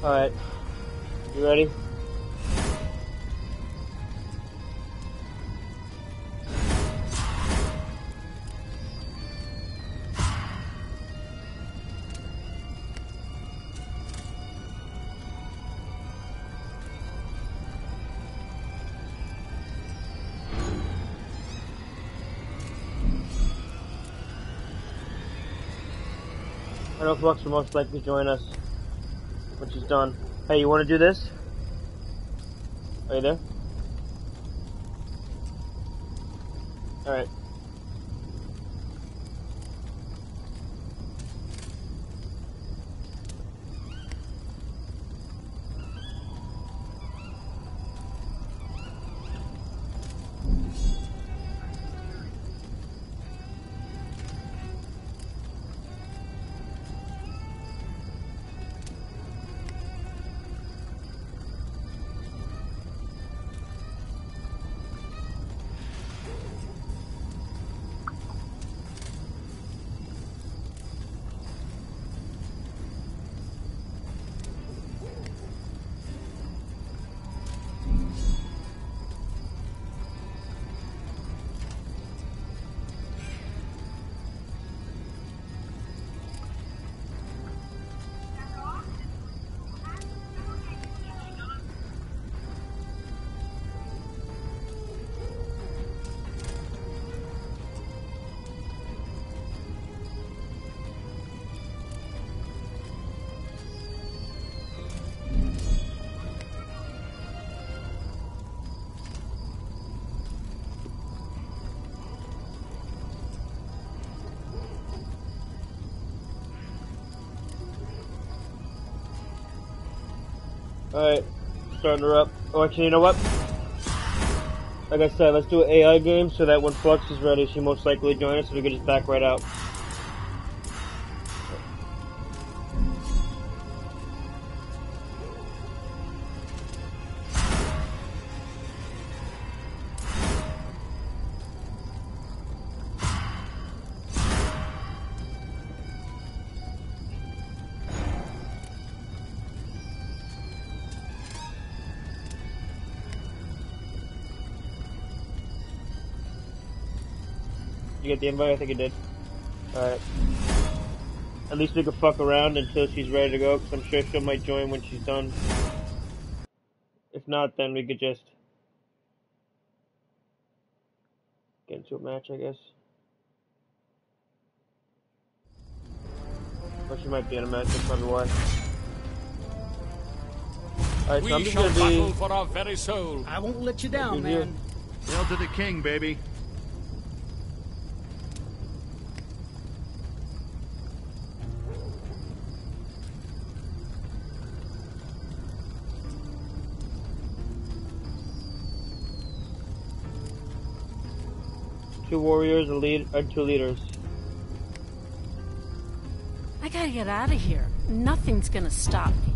Alright. You ready? Flux will most likely join us when she's done. Hey, you want to do this? Are you there? Alright. Alright, starting her up. Oh, actually, you know what? Like I said, let's do an AI game so that when Flux is ready, she most likely join us so we can just back right out. You get the invite? I think you did. Alright. At least we can fuck around until she's ready to go, because I'm sure she might join when she's done. If not, then we could just get into a match, I guess. Or she might be in a match, that's probably why. Alright, so We I'm just shall gonna battle be... for our very soul. I won't let you down, man. Hail to the king, baby. Two warriors and lead, two leaders. I gotta get out of here. Nothing's gonna stop me.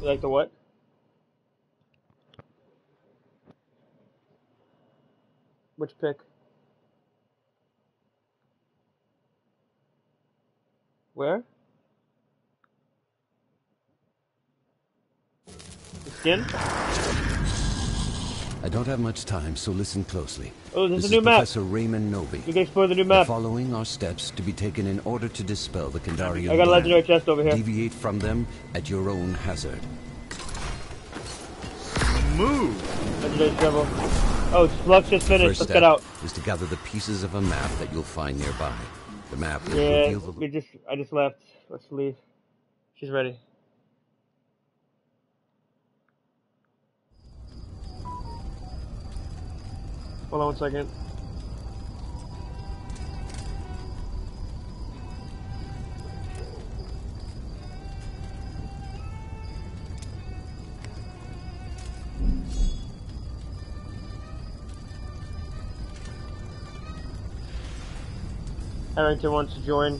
You like the what? Which pick? Where? The skin? I don't have much time, so listen closely. Oh, there's this a new is map. Professor Raymond Knowby. You can explore the new The map. following are steps to be taken in order to dispel the Kandarian I got a plan. legendary chest over here. Deviate from them at your own hazard. Move! Legendary shovel. Oh, Flux just finished. First Let's step get out. is to gather the pieces of a map that you'll find nearby. The map will Yeah, we just, I just left. Let's leave. She's ready. Hold on one second. Harrington wants to join.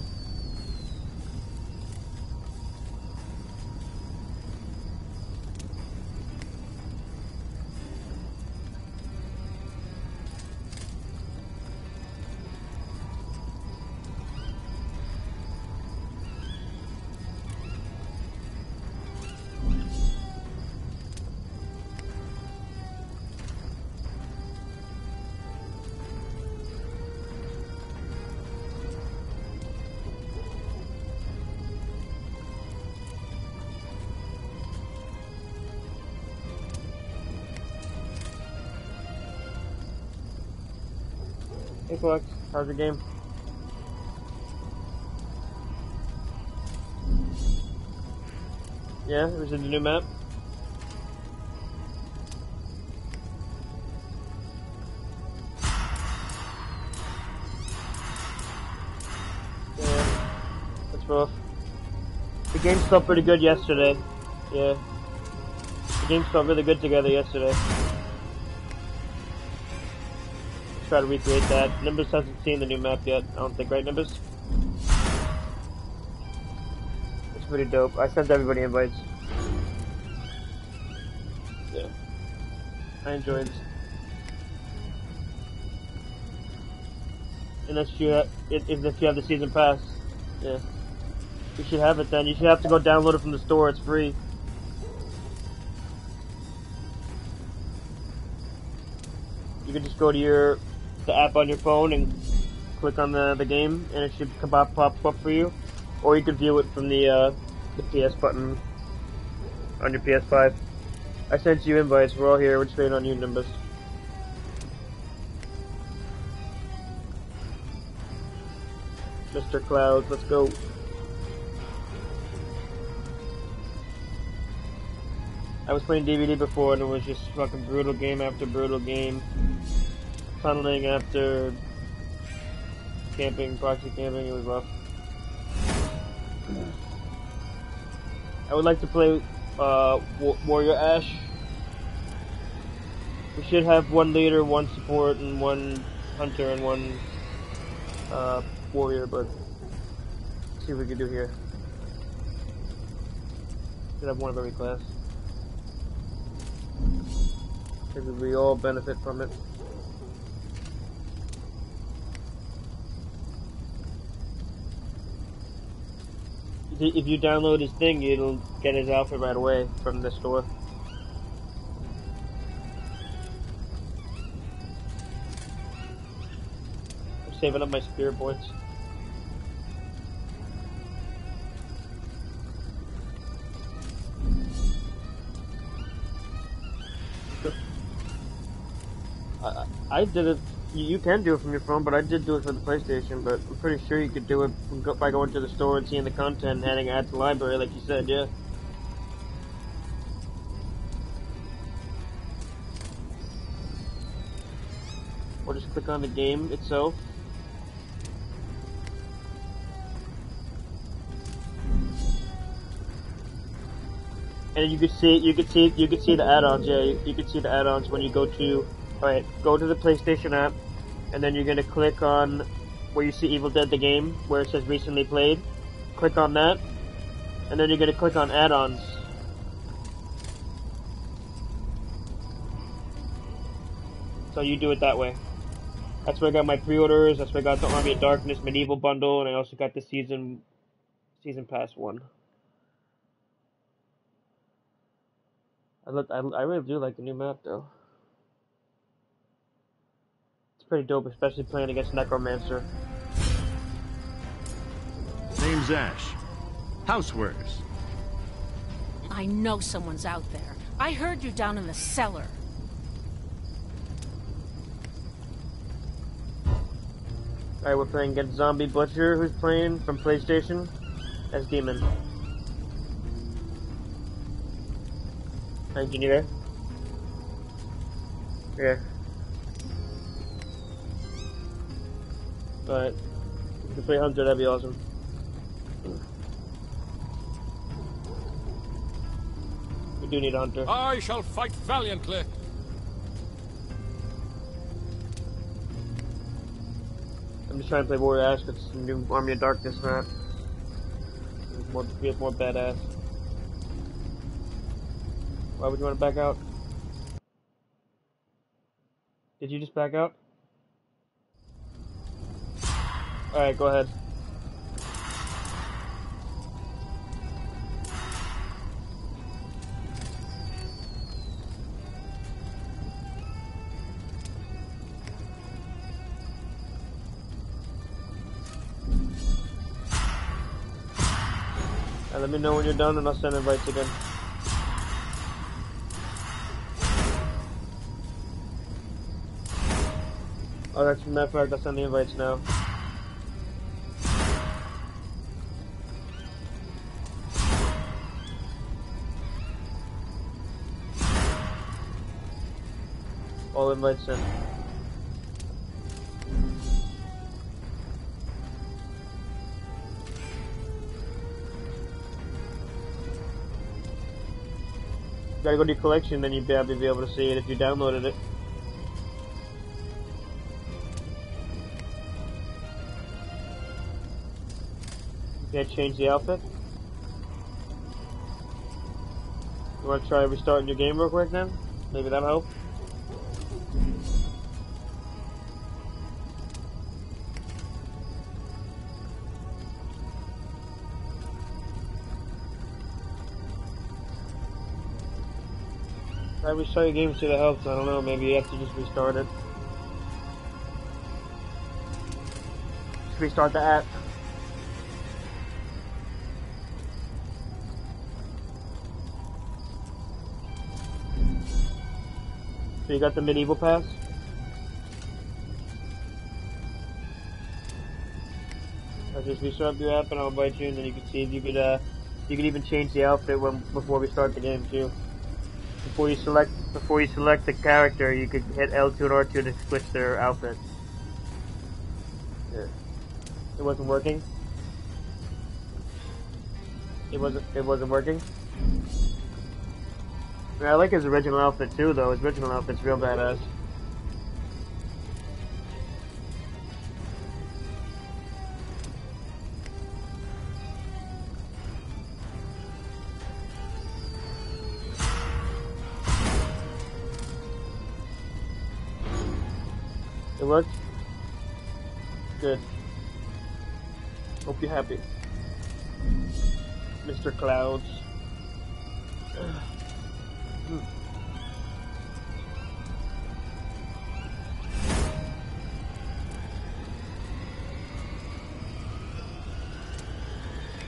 Your game? Yeah, it was in the new map. Yeah, that's rough. The game felt pretty good yesterday. Yeah. The game felt really good together yesterday. Try to recreate that. Nimbus hasn't seen the new map yet, I don't think, right Nimbus? It's pretty dope. I sent everybody invites. Yeah. I enjoyed Unless you have, if, if you have the season pass. Yeah. You should have it then. You should have to go download it from the store. It's free. You can just go to your the app on your phone and click on the, the game, and it should pop up for you. Or you can view it from the uh, the PS button on your PS5. I sent you invites. We're all here. We're just waiting on you, Nimbus. Mr. Clouds, let's go. I was playing DBD before and it was just fucking brutal game after brutal game. Tunneling after camping, proxy camping, it was rough. I would like to play uh, Warrior Ash. We should have one leader, one support, and one hunter, and one uh, warrior, but see what we can do here. Should have one of every class. Because we all benefit from it. If you download his thing, it'll get his outfit right away from the store. I'm saving up my spirit points. I, I did it. You can do it from your phone, but I did do it for the PlayStation. But I'm pretty sure you could do it by going to the store and seeing the content and adding add to the library, like you said. Yeah. Or just click on the game itself. And you could see, you could see, you could see the add-ons. Yeah, you, you could see the add-ons when you go to Alright, go to the PlayStation app, and then you're gonna click on where you see Evil Dead the game, where it says recently played. Click on that, and then you're gonna click on add-ons. So you do it that way. That's where I got my pre-orders, that's where I got the Army of Darkness Medieval bundle, and I also got the season, season pass one. I, look, I, I really do like the new map though pretty dope, especially playing against Necromancer. Name's Ash. Housewares. I know someone's out there. I heard you down in the cellar. Alright, we're playing against Zombie Butcher, who's playing from PlayStation as Demon. Alright, you there? Yeah. But if you can play Hunter, that'd be awesome. We do need a Hunter. I shall fight valiantly. I'm just trying to play Warrior Ash because it's a new Army of Darkness map. More, we have more badass. Why would you want to back out? Did you just back out? Alright, go ahead. Let me know when you're done and I'll send invites again. Oh, that's matter of fact, I'll send the invites now. All invites sent. gotta go to your collection, then you'd be able, be able to see it if you downloaded it. You can't change the outfit? You wanna try restarting your game real quick then? Maybe that'll help? Restart your game, if it helps. I don't know, maybe you have to just restart it. Just restart the app. So you got the medieval pass? I'll just restart your app and I'll invite you and then you can see if you could uh you could even change the outfit when before we start the game too. Before you select before you select the character you could hit L two and R two to switch their outfit. Yeah. It wasn't working? It wasn't it wasn't working? I like his original outfit too, though. His original outfit's real badass. Happy. Mr. Clouds.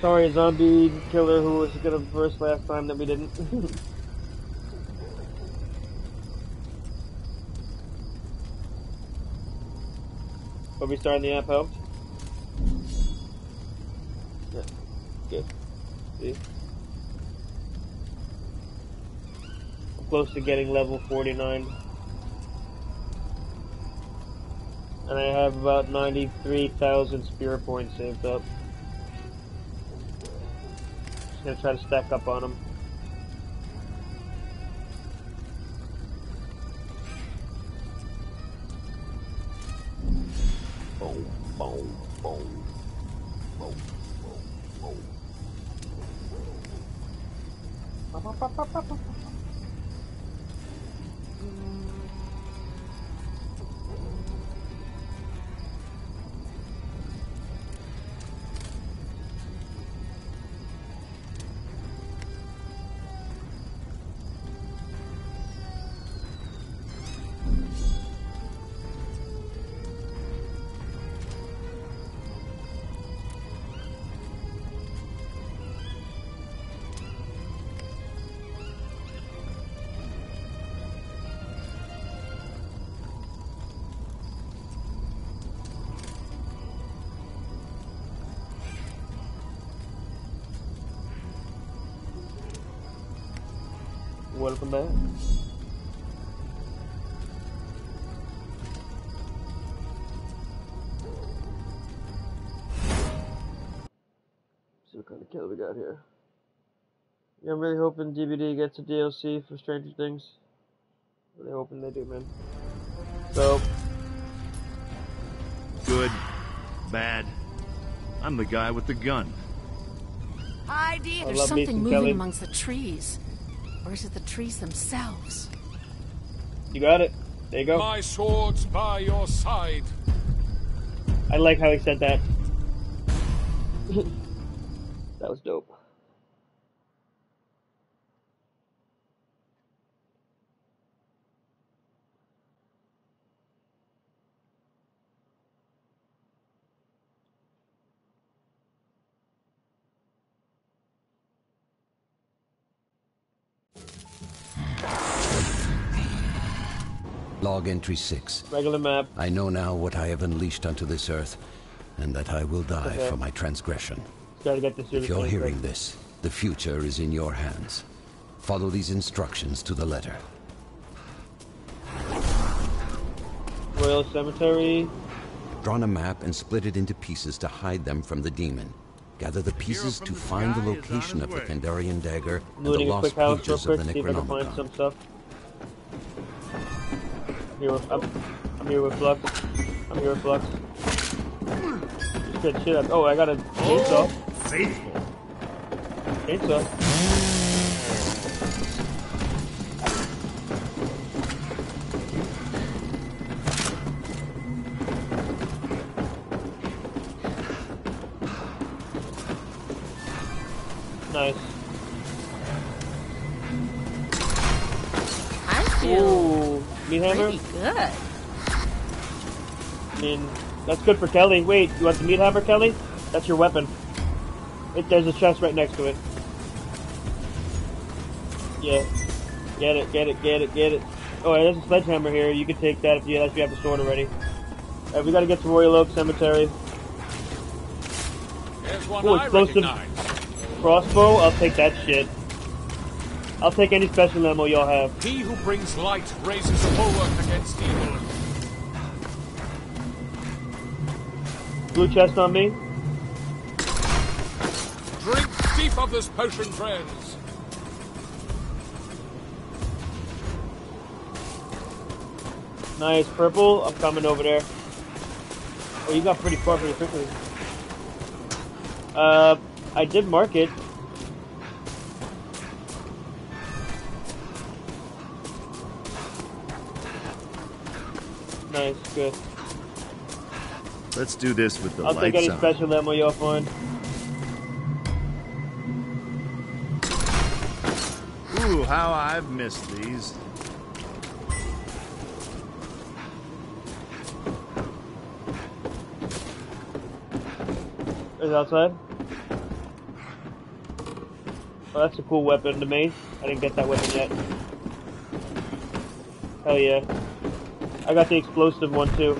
Sorry, zombie killer who was gonna burst last time that we didn't. but we starting the app helped? Yeah. Good. See? I'm close to getting level 49. And I have about 93,000 spirit points saved up. Just gonna try to stack up on them. Welcome back. See what kind of kill we got here. Yeah, I'm really hoping DBD gets a DLC for Stranger Things. Really hoping they do, man. So, Good. Bad. I'm the guy with the gun. ID. I There's something moving Kelly. amongst the trees. Or is it the trees themselves? you got it. There you go. My sword's by your side. I like how he said that. that was dope. Log entry 6. Regular map. I know now what I have unleashed onto this earth, and that I will die Okay. for my transgression. Gotta get this If you're hearing quick. this, the future is in your hands. Follow these instructions to the letter. Royal Cemetery. Drawn a map and split it into pieces to hide them from the demon. Gather the pieces to the find the sky is on location his of the way. Kandarian dagger and the Looting a lost quick house real pages of quick, the see if I can find Necronomicon. Some stuff. I'm here with, I'm, I'm here with Flux. I'm here with Flux. Just good shit up. Oh, I got a chainsaw. Oh, faithful. Chainsaw. I mean, that's good for Kelly. Wait, you want the meat hammer, Kelly? That's your weapon. It, there's a chest right next to it. Yeah. Get it, get it, get it, get it. Oh, there's a sledgehammer here. You can take that if you, if you have the sword already. Alright, we gotta get to Royal Oak Cemetery. There's one Ooh, explosive. Crossbow, I'll take that shit. I'll take any special ammo y'all have. He who brings light raises a bulwark against evil. Blue chest on me. Drink deep of this potion, friends. Nice purple. I'm coming over there. Oh, you got pretty far pretty quickly. Uh, I did mark it. Nice, good. Let's do this with the I'll take lights any on. special ammo y'all find. Ooh, how I've missed these. Is outside? Oh, that's a cool weapon, to me. I didn't get that weapon yet. Hell yeah. I got the explosive one too.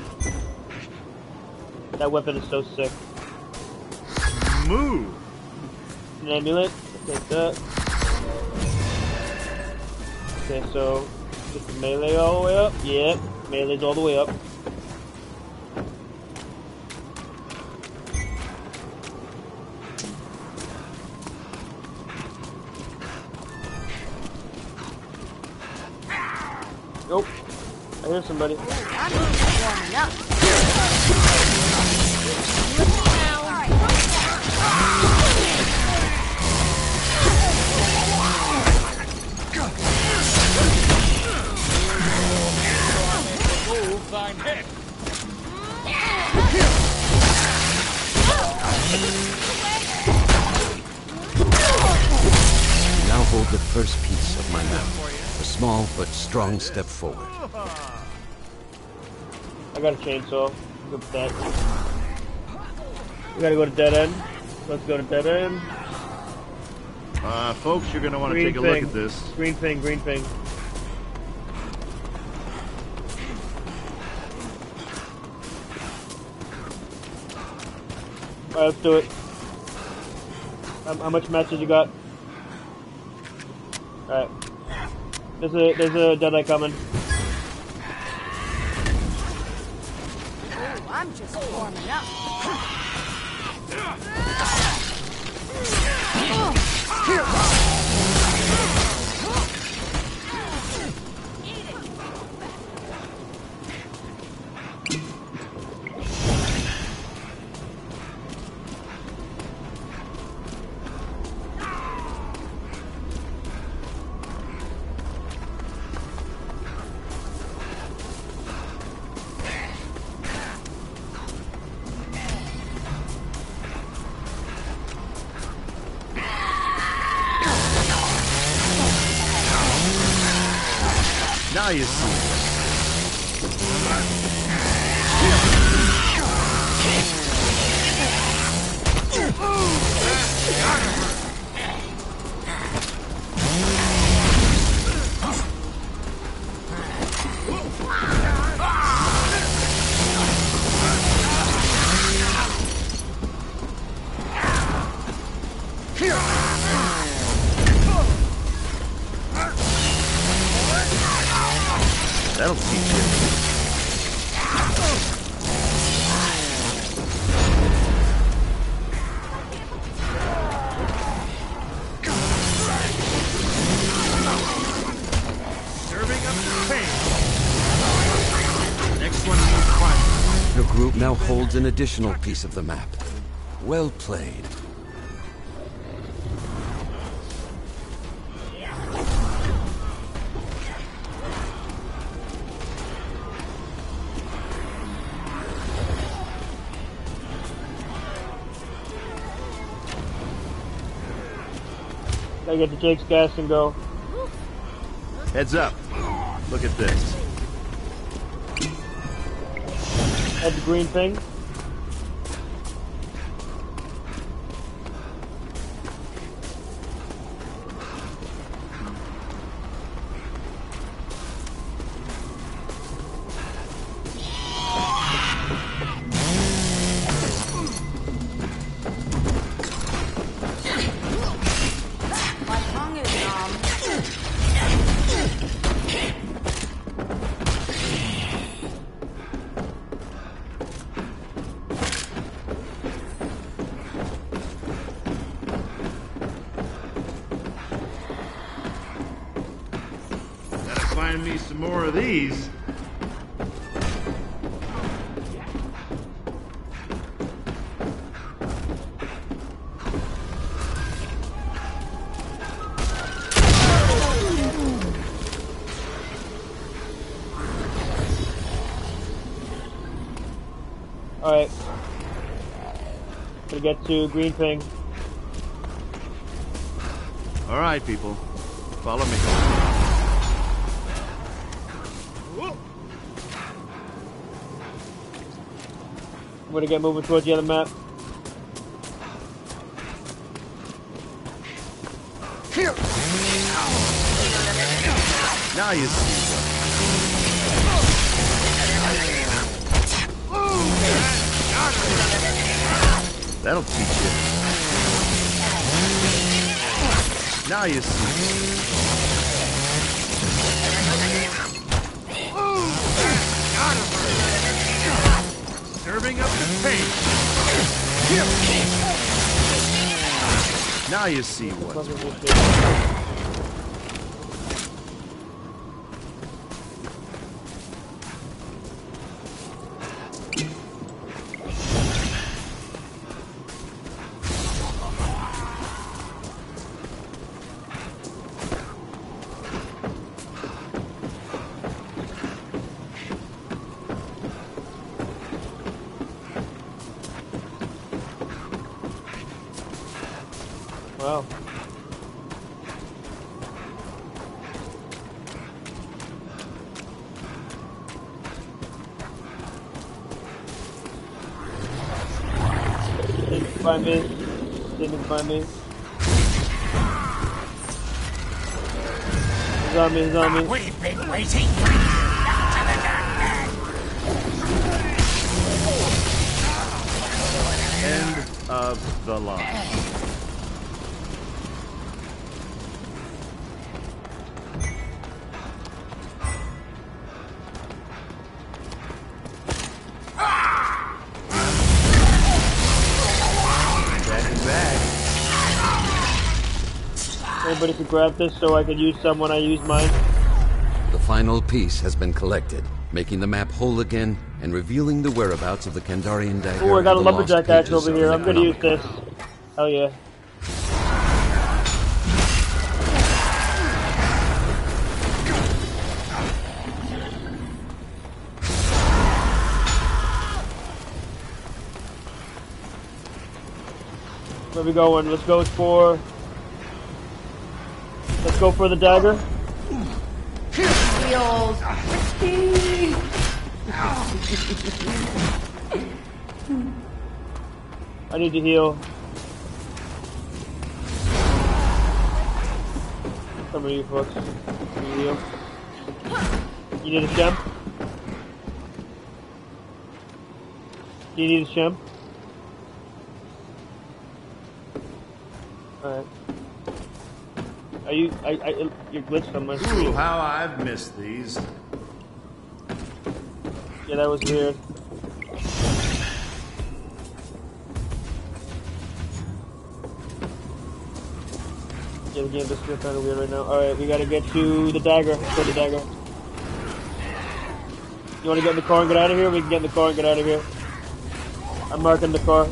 That weapon is so sick. Move. An amulet. I'll Take that. Okay, so just the melee all the way up. Yep, melee's all the way up. Nope. I hear somebody. Strong step forward. I got a chainsaw. Good with. We gotta go to dead end. Let's go to dead end. Uh, folks, you're gonna want to take a thing. look at this. Green thing, green thing. Alright, let's do it. Um, how much matches you got? Alright. There's a there's a deadeye coming. Ooh, I'm just warming up. An additional piece of the map. Well played. I get to Jake's gas and go. Heads up. Look at this. At the green thing. To green thing. All right, people. Follow me. I'm gonna get moving towards the other map. Here. Now you see. That'll teach you. Now you see. Serving up the pain. Now you see what. He's on me, grab this so I can use some when I use mine. The final piece has been collected, making the map whole again and revealing the whereabouts of the Kandarian dagger. Oh, I got a and the lost lumberjack axe over here. I'm gonna use this. Hell yeah. Where we going? Let's go for. Let's go for the dagger. Feels risky. I need to heal. Some of you folks. You heal? You need a gem? Do you need a gem? Alright. Are you, I, I, you're glitched on my Ooh, how I've missed these. Yeah, that was weird. Yeah, the game just feels kind of weird right now. Alright, we gotta get to the dagger. Let's go to the dagger. You wanna get in the car and get out of here? We can get in the car and get out of here. I'm marking the car.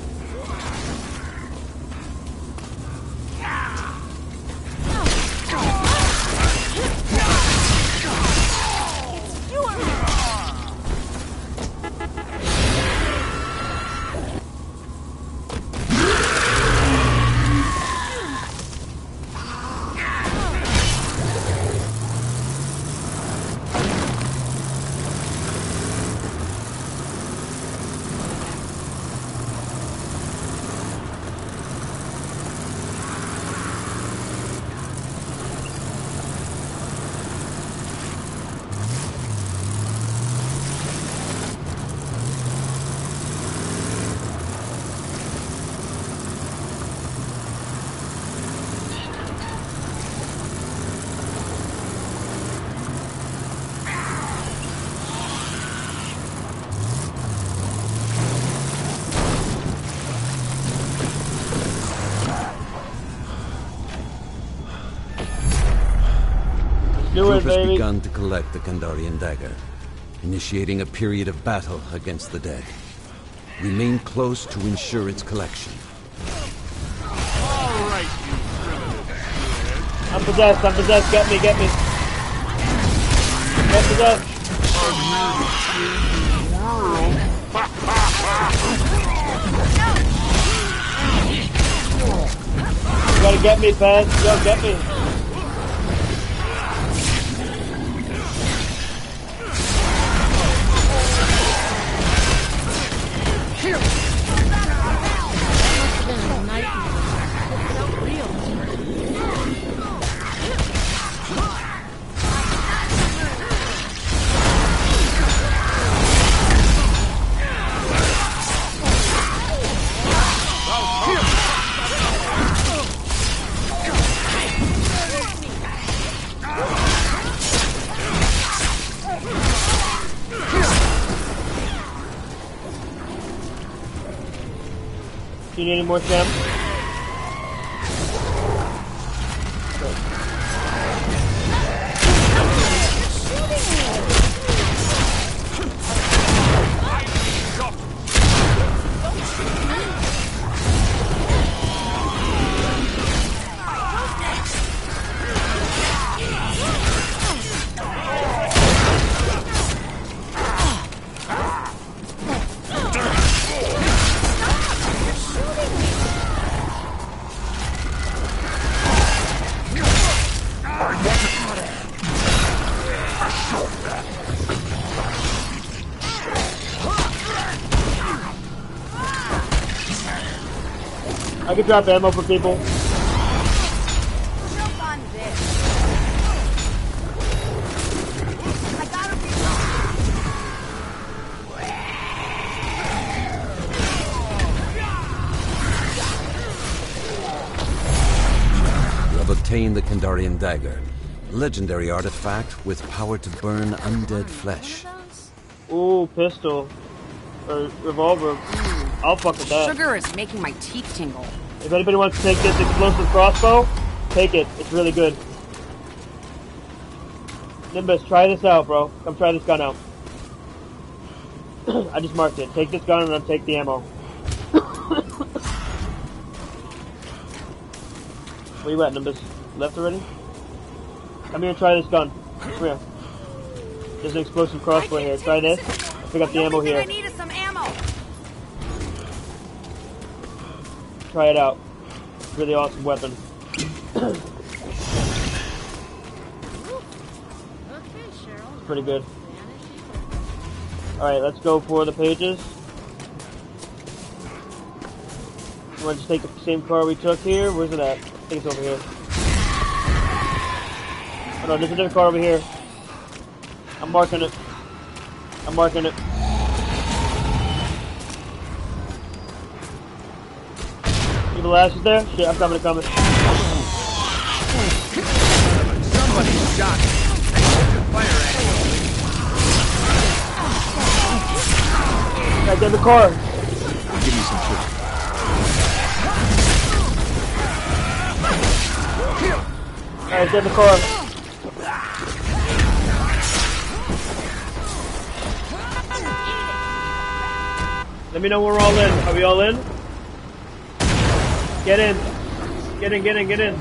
Do Troop it, has baby. begun to collect the dagger, initiating a period of battle against the dead. Remain close to ensure its collection. All right, you primitive. I'm possessed, I'm possessed. Get me, get me. Get possessed. You gotta get me, Paz. Yo, get me. Do you can drop ammo for people. Jump. I've obtained the Kandarian dagger, legendary artifact with power to burn undead flesh. Ooh, pistol. Or revolver. Mm, I'll fuck with that. Sugar is making my teeth tingle. If anybody wants to take this explosive crossbow, take it. It's really good. Nimbus, try this out, bro. Come try this gun out. I just marked it. Take this gun and then take the ammo. Where you at, Nimbus? Left already? Come here and try this gun. Come here. There's an explosive crossbow here. Try this. Pick up the ammo here. Try it out. Really awesome weapon. Pretty good. Alright, let's go for the pages. You want to just take the same car we took here? Where's it at? I think it's over here. Oh no, there's a different car over here. I'm marking it. I'm marking it. Evil Ash is there? Shit, I'm coming, coming. Somebody shot me. I to fire at him. Alright, get in the car. Give me some food. Alright, get in the car. Let me know when we're all in. Are we all in? Get in. Get in, get in, get in.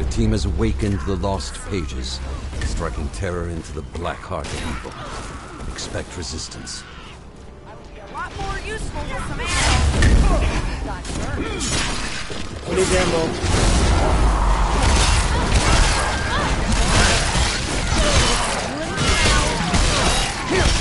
The team has awakened the lost pages, striking terror into the black heart of evil. Expect resistance. A lot more useful with some ammo. Got burned. What is ammo? ID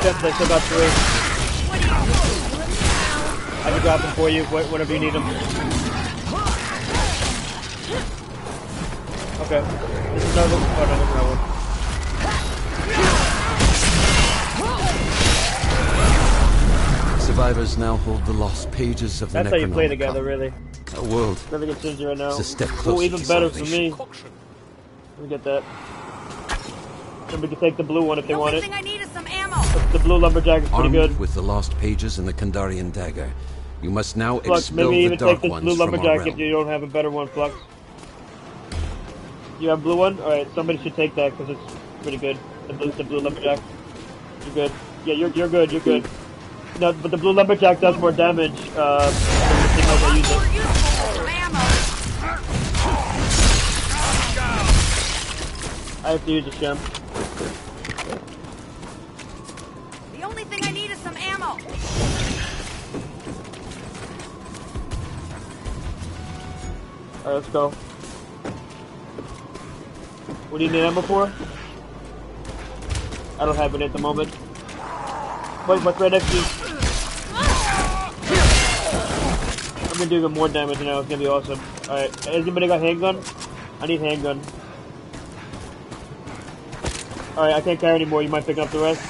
steps. I still got three. I can drop them for you wh- whenever you need them. Okay. This is another. Oh no, there's another one. Survivors now hold the lost pages of the That's how you play together, really. A world good synergy right now. It's a step Oh, closer even to better for me. Let me get that. Somebody can take the blue one if they The want it. The blue lumberjack is pretty armed good. with the lost pages and the Kandarian dagger. You must now Flux, expel maybe the even dark take this ones blue from our lumberjack realm. if you don't have a better one, Flux. You have blue one? Alright, somebody should take that because it's pretty good. The blue, the blue lumberjack. You're good. Yeah, you're, you're good, you're good. No, but the blue lumberjack does more damage, uh, than the thing I use it. useful with some ammo. I have to use a shim. Alright, let's go. What do you need ammo for? I don't have it at the moment. Wait, what's right next to you? I'm gonna do even more damage now, it's gonna be awesome. Alright, has anybody got handgun? I need handgun. Alright, I can't carry anymore, you might pick up the rest?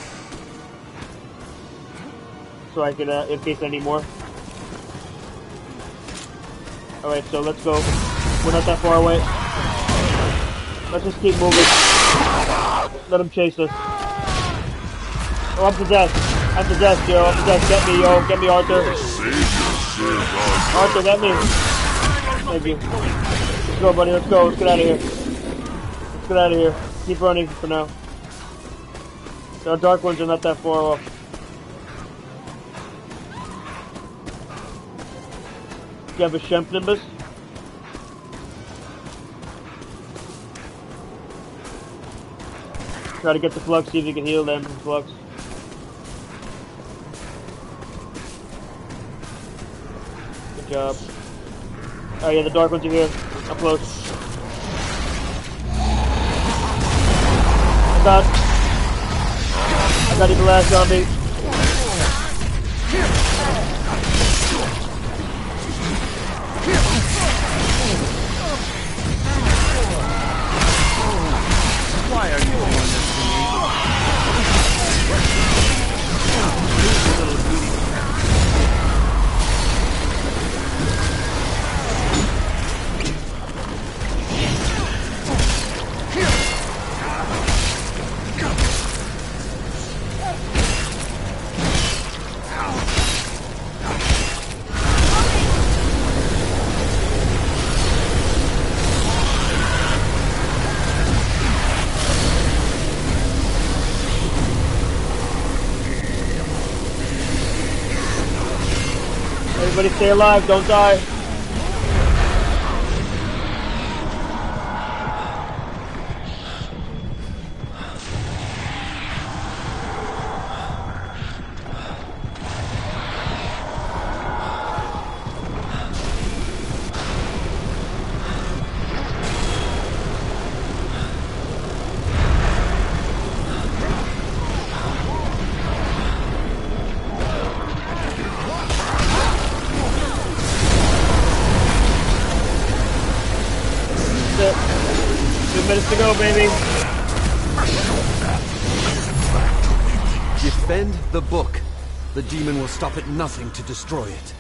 So I can, uh, in case need more. Alright, so let's go. We're not that far away. Let's just keep moving. Let him chase us. Oh, I'm possessed. I'm possessed, yo. I'm possessed. Get me, yo. Get me, Arthur. Arthur, get me. Thank you. Let's go, buddy. Let's go. Let's get out of here. Let's get out of here. Keep running for now. The dark ones are not that far off. You Try to get the flux, see if you can heal them flux. Good job. Oh yeah, the dark ones are here. Up close. I got... I got even last zombie. Stay alive, don't die. Demon will stop at nothing to destroy it.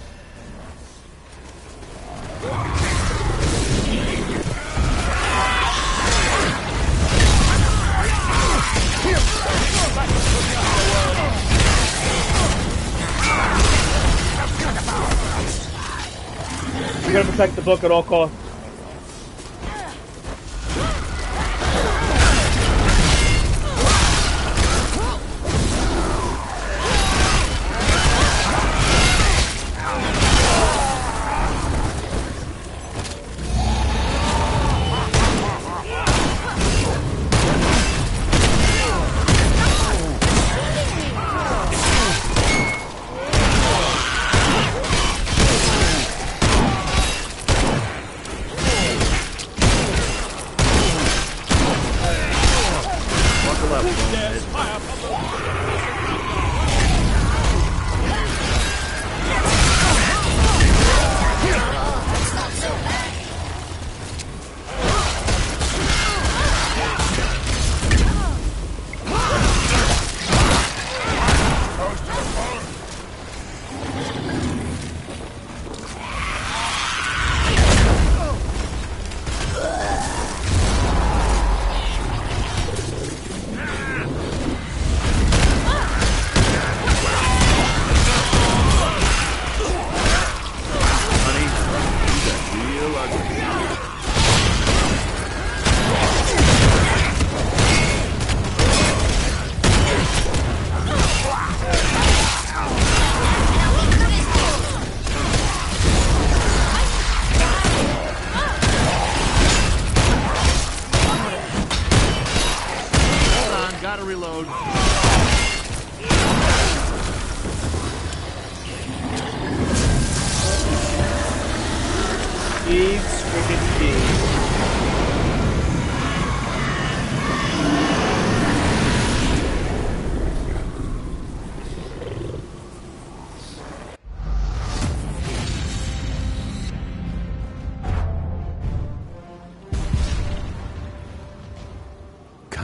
We gotta protect the book at all costs.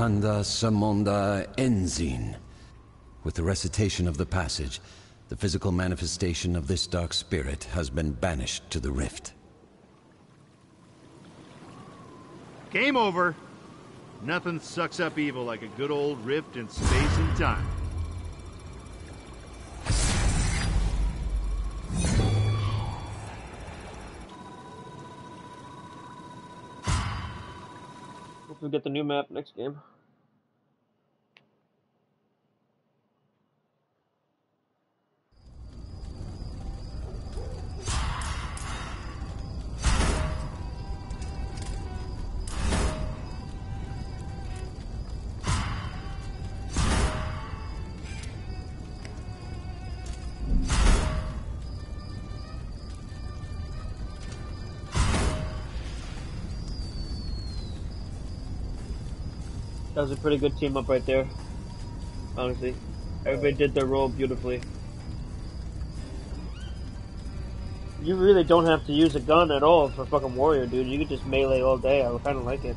Kanda Samonda Enzin. With the recitation of the passage, the physical manifestation of this dark spirit has been banished to the rift. Game over. Nothing sucks up evil like a good old rift in space and time. Hope we get the new map next game. That was a pretty good team up right there. Honestly. Everybody did their role beautifully. You really don't have to use a gun at all for fucking warrior, dude. You could just melee all day. I kinda like it.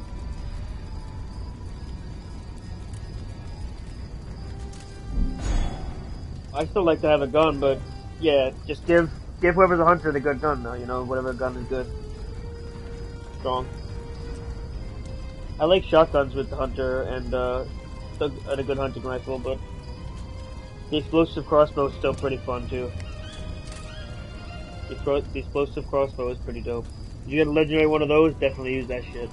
I still like to have a gun, but yeah, just give give whoever's a hunter the good gun though, you know, whatever gun is good. Strong. I like shotguns with the hunter and uh, and a good hunting rifle, but the explosive crossbow is still pretty fun too. The, the explosive crossbow is pretty dope. If you get a legendary one of those, definitely use that shit.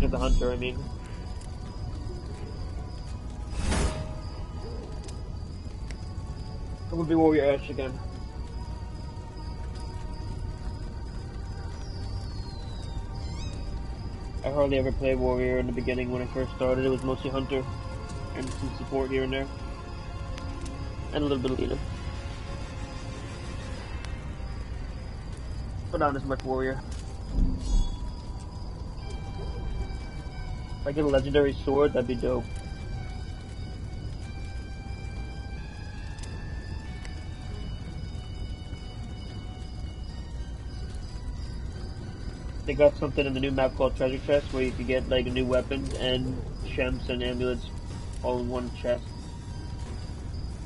The hunter, I mean. It would be Warrior again. I hardly ever played Warrior in the beginning when I first started. It was mostly Hunter and some support here and there. And a little bit of leader. But not as much Warrior. If I get a legendary sword, that'd be dope. They got something in the new map called Treasure Chest where you can get like a new weapon and shems and amulets all in one chest.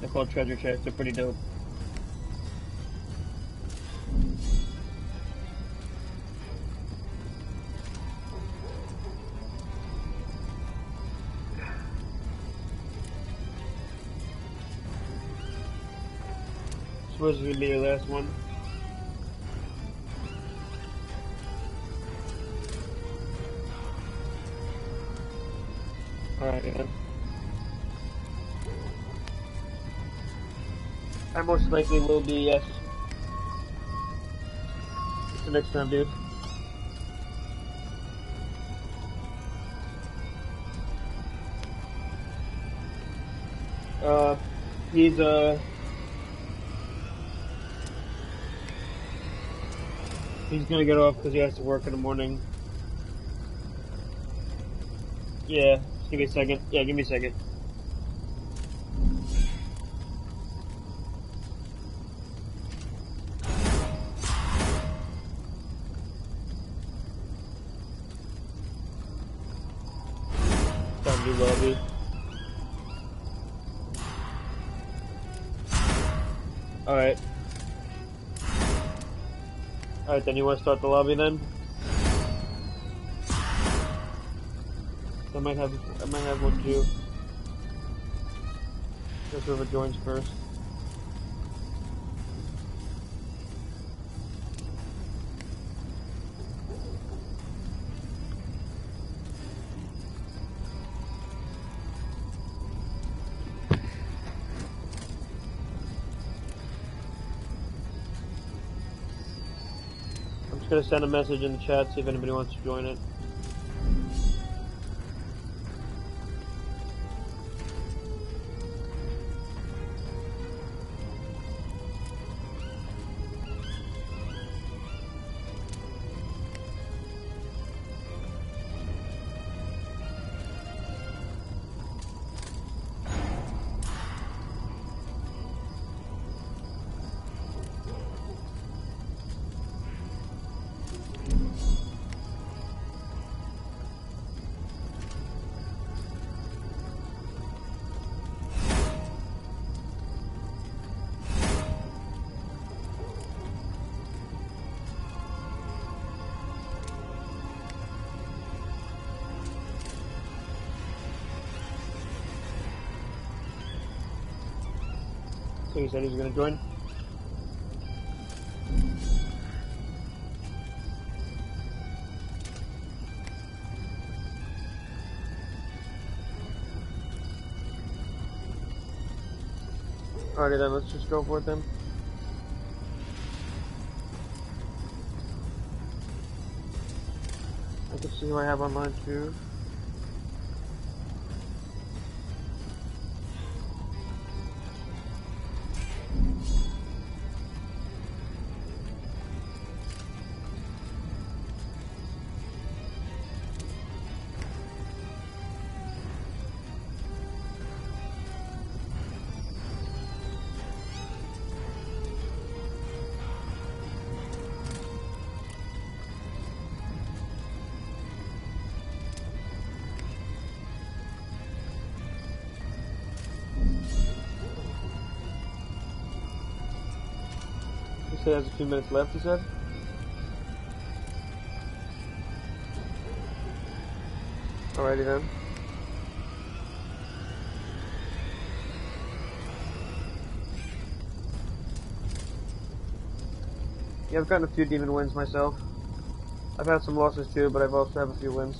They're called Treasure Chests. They're pretty dope. Supposed to be your last one. Alright. I most likely will be, yes. The next time, dude. Uh, he's, uh... He's gonna get off because he has to work in the morning. Yeah, give me a second. Yeah, give me a second. Lobby. Alright. Alright, then you want to start the lobby then? Might have I might have one too. Just whoever joins first. I'm just gonna send a message in the chat, see if anybody wants to join it. Said was gonna join. Alrighty then, let's just go for it then. I can see who I have online too. He has a few minutes left, he said. Alrighty then. Yeah, I've gotten a few demon wins myself. I've had some losses too, but I've also have a few wins.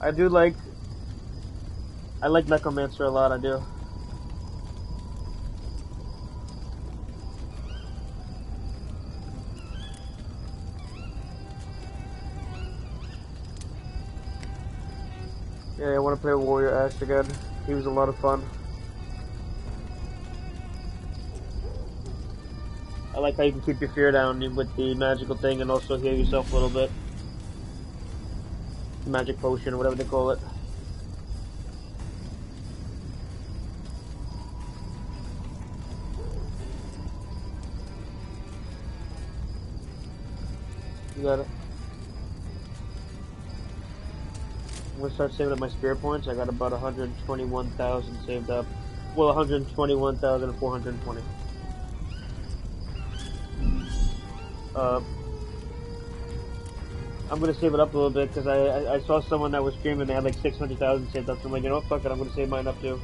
I do like I like Necromancer a lot, I do. Play Warrior Ash again. He was a lot of fun. I like how you can keep your fear down with the magical thing and also heal yourself a little bit. Magic potion or whatever they call it. You got it. Gonna start saving up my spirit points. I got about 121,000 saved up. Well, 121,420. Uh, I'm gonna save it up a little bit because I, I I saw someone that was streaming. They had like 600,000 saved up. So I'm like, you know, fuck it. I'm gonna save mine up too.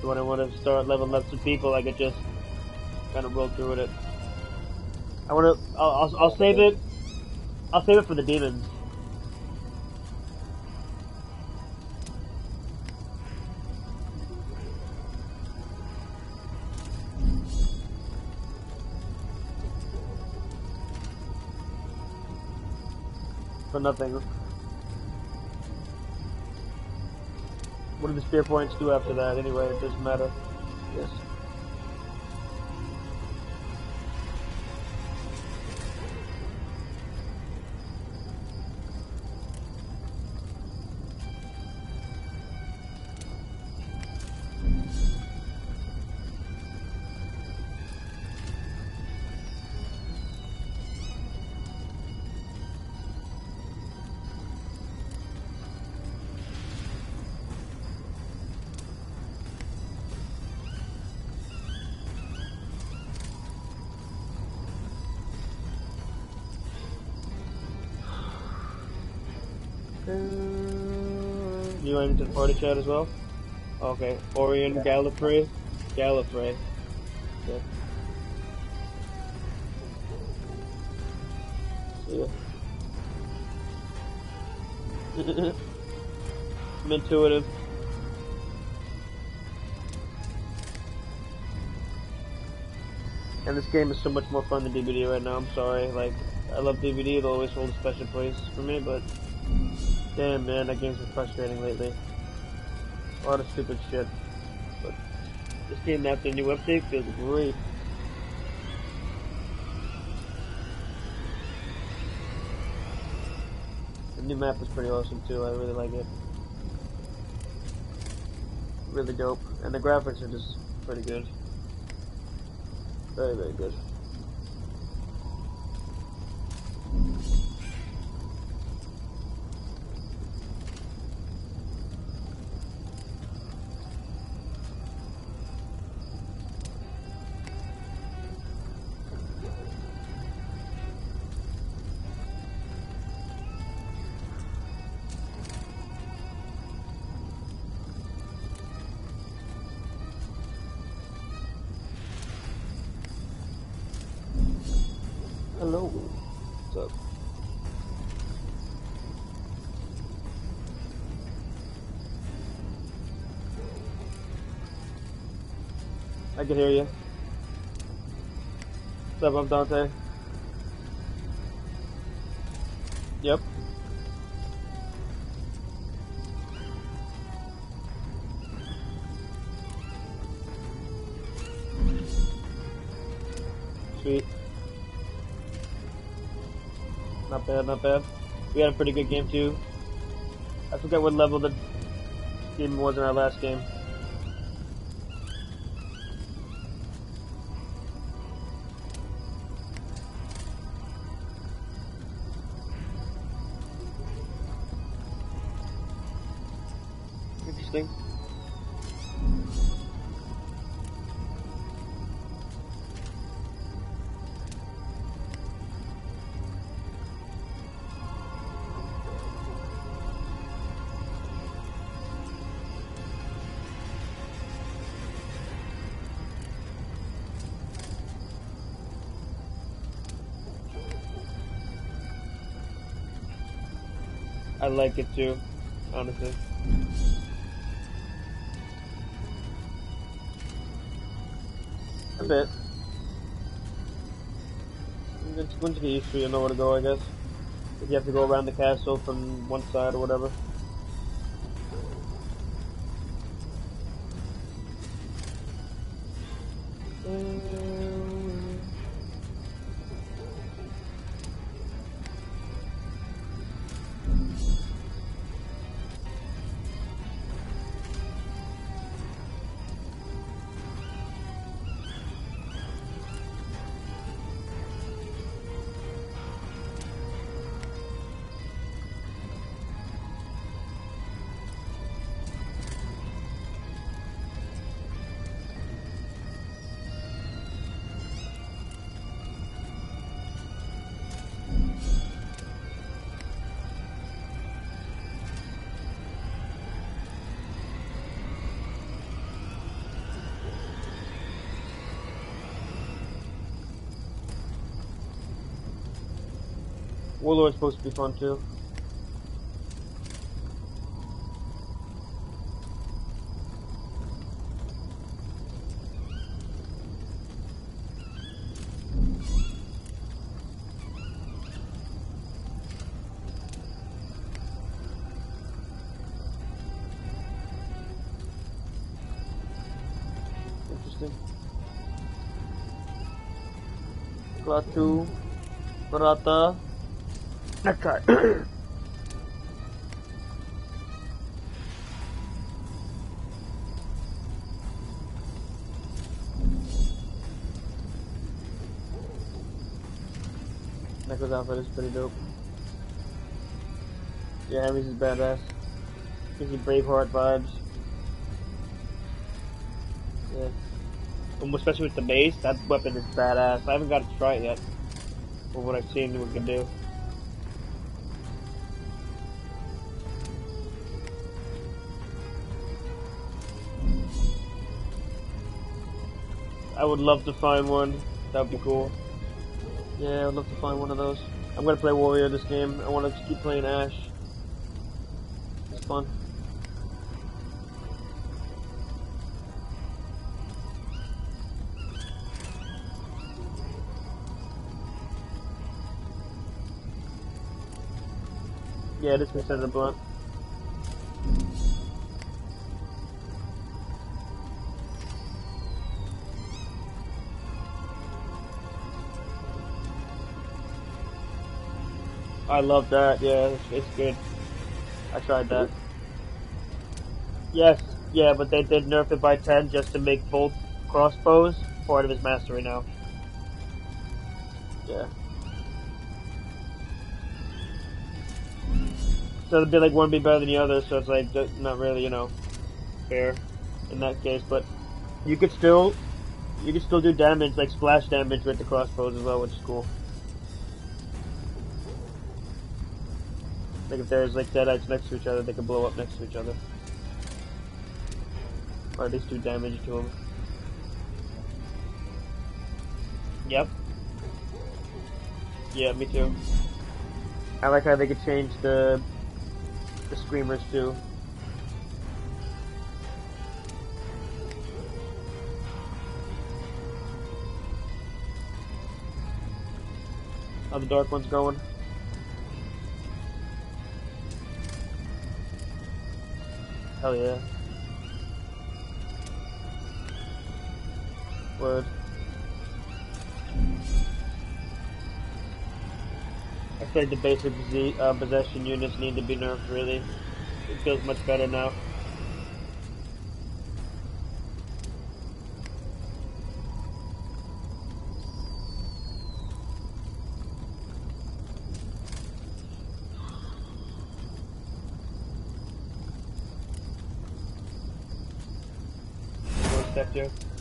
So when I want to start leveling up some people, I could just kind of roll through with it. I want to. I'll, I'll I'll save it. I'll save it for the demons. Nothing. What do the spirit points do after that? Anyway, it doesn't matter. Yes. Party chat as well? Okay. Orion Gallifrey? Gallifrey. Okay. See. I'm intuitive. And this game is so much more fun than DBD right now, I'm sorry. Like, I love DBD, it'll always hold a special place for me, but Damn, man, that game's been frustrating lately. A lot of stupid shit. But this game after the new update feels great. The new map is pretty awesome too, I really like it. Really dope. And the graphics are just pretty good. Very, very good. I can hear you. What's up, I'm Dante. Yep. Sweet. Not bad, not bad. We had a pretty good game too. I forget what level the game was in our last game. Like it too, honestly. A bit. It's going to used to, you know where to go, I guess. If you have to go around the castle from one side or whatever. Warlord's supposed to be fun too. Interesting. Klaatu, Barada. Try. Neko's outfit is pretty dope. Yeah, Hermes is badass. Gives you Braveheart vibes. Yeah. And especially with the mace, that weapon is badass. I haven't got to try it yet. But what I've seen we can do. I would love to find one. That would be cool. Yeah, I would love to find one of those. I'm gonna play Warrior this game. I want to keep playing Ash. It's fun. Yeah, this considered a blunt. I love that. Yeah, it's, good. I tried that. Yes, yeah, but they did nerf it by 10 just to make both crossbows part of his mastery now. Yeah. So it'd be like one be better than the other, so it's like not really, you know, fair in that case. But you could still, you could still do damage like splash damage with the crossbows as well, which is cool. Like if there's like Deadites next to each other, they could blow up next to each other. Or at least do damage to them. Yep. Yeah, me too. I like how they could change the the screamers too. How the dark one's going. Hell yeah. Word. I feel like the basic uh, possession units need to be nerfed, really. It feels much better now. One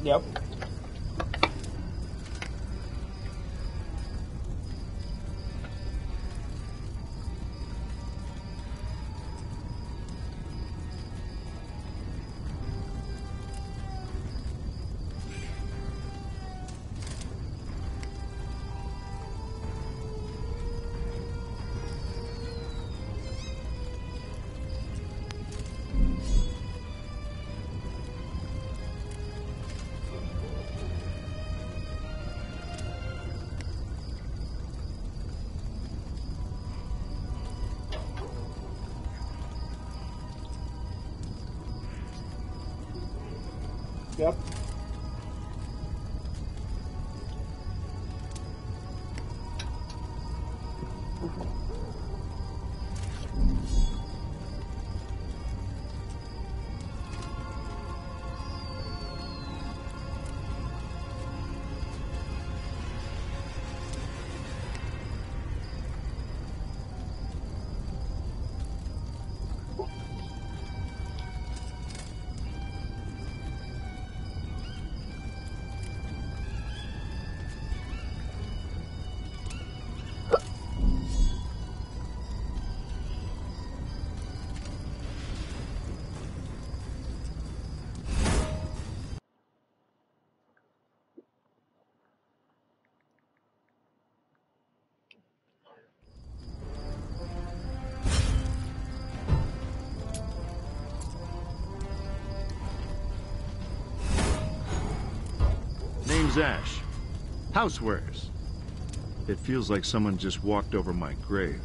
Yep. Name's Ash. Housewares. It feels like someone just walked over my grave.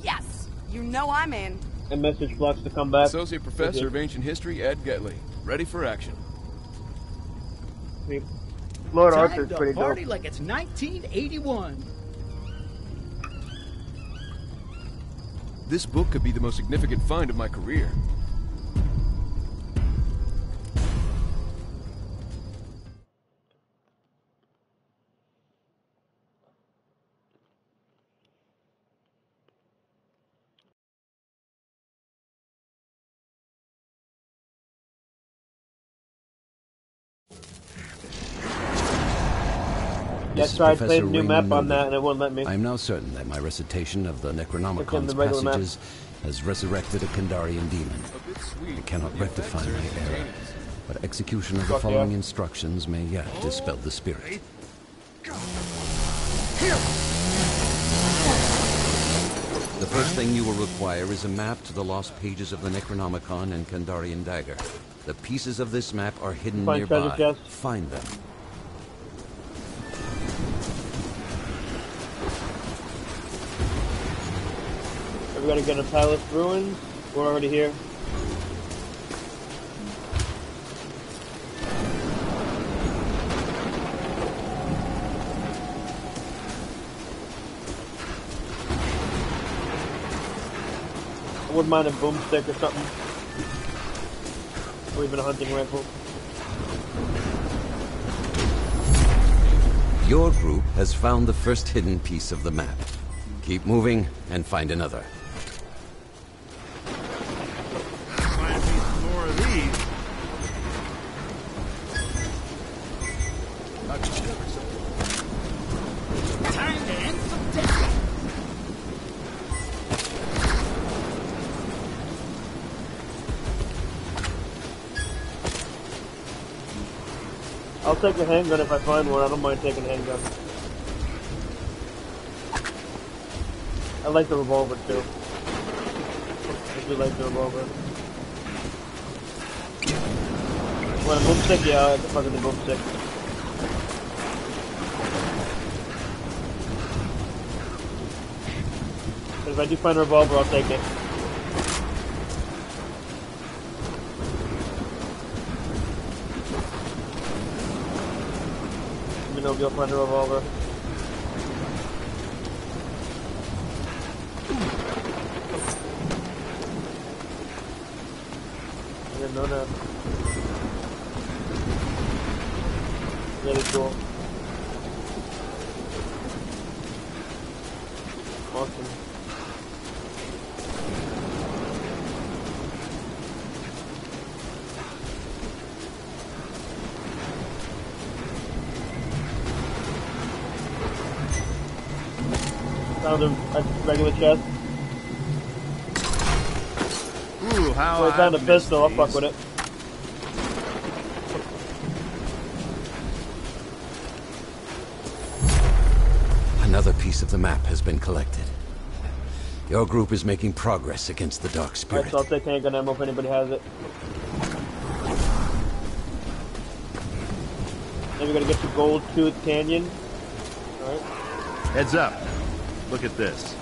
Yes, you know I'm in. And message blocks to come back. Associate Professor of Ancient History, Ed Getley. Ready for action. Lord Time Arthur's to pretty dope. party like it's 1981. This book could be the most significant find of my career. Tried Professor the new Raymond map on that and it wouldn't let me. I am now certain that my recitation of the Necronomicon's the regular map. passages has resurrected a Kandarian demon. I cannot rectify my error, but execution of the following yeah. instructions may yet dispel the spirit. The first thing you will require is a map to the lost pages of the Necronomicon and Kandarian dagger. The pieces of this map are hidden Find nearby. Find them. We gotta get a palace ruins. We're already here. I wouldn't mind a boomstick or something. Or even a hunting rifle. Your group has found the first hidden piece of the map. Keep moving and find another. Take a handgun if I find one. I don't mind taking a handgun. I like the revolver too. I do like the revolver. When a boomstick, yeah, I fucking the boomstick. If I do find a revolver, I'll take it. Find a revolver. I didn't know that. Really cool. Awesome. Found a, a regular chest. Ooh, how I found a I've pistol, I'll fuck with it. Another piece of the map has been collected. Your group is making progress against the Dark Alright, Spirit. so I'll take handgun ammo if anybody has it. Then we're gonna get to Gold Tooth Canyon. Alright. Heads up. Look at this.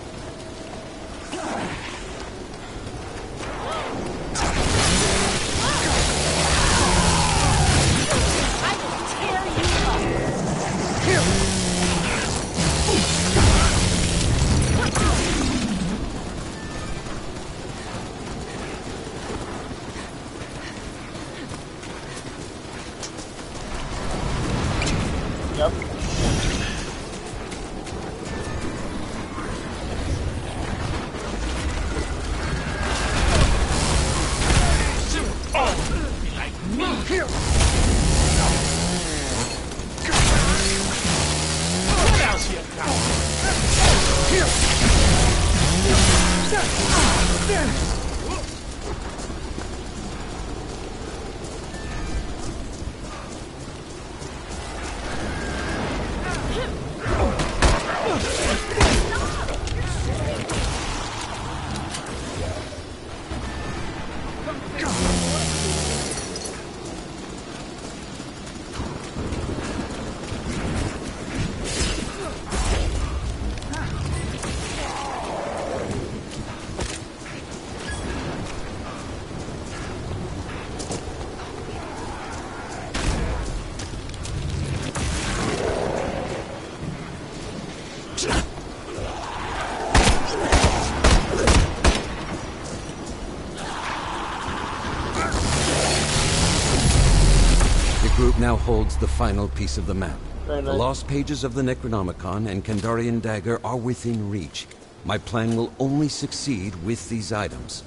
Holds the final piece of the map. The lost pages of the Necronomicon and Kandarian Dagger are within reach. My plan will only succeed with these items.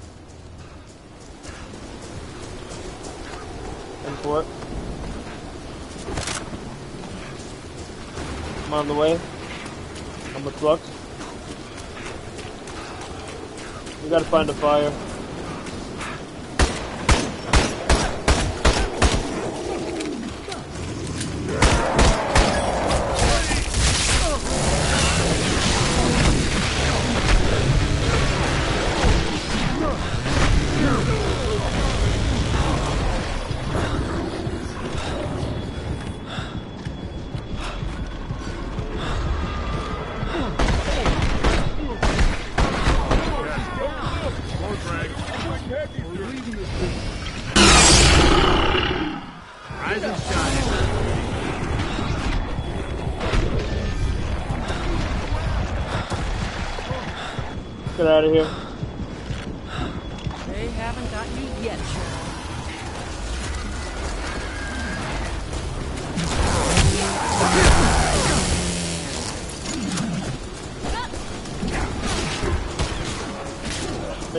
And for it. I'm on the way. I'm with Flux. We gotta find a fire.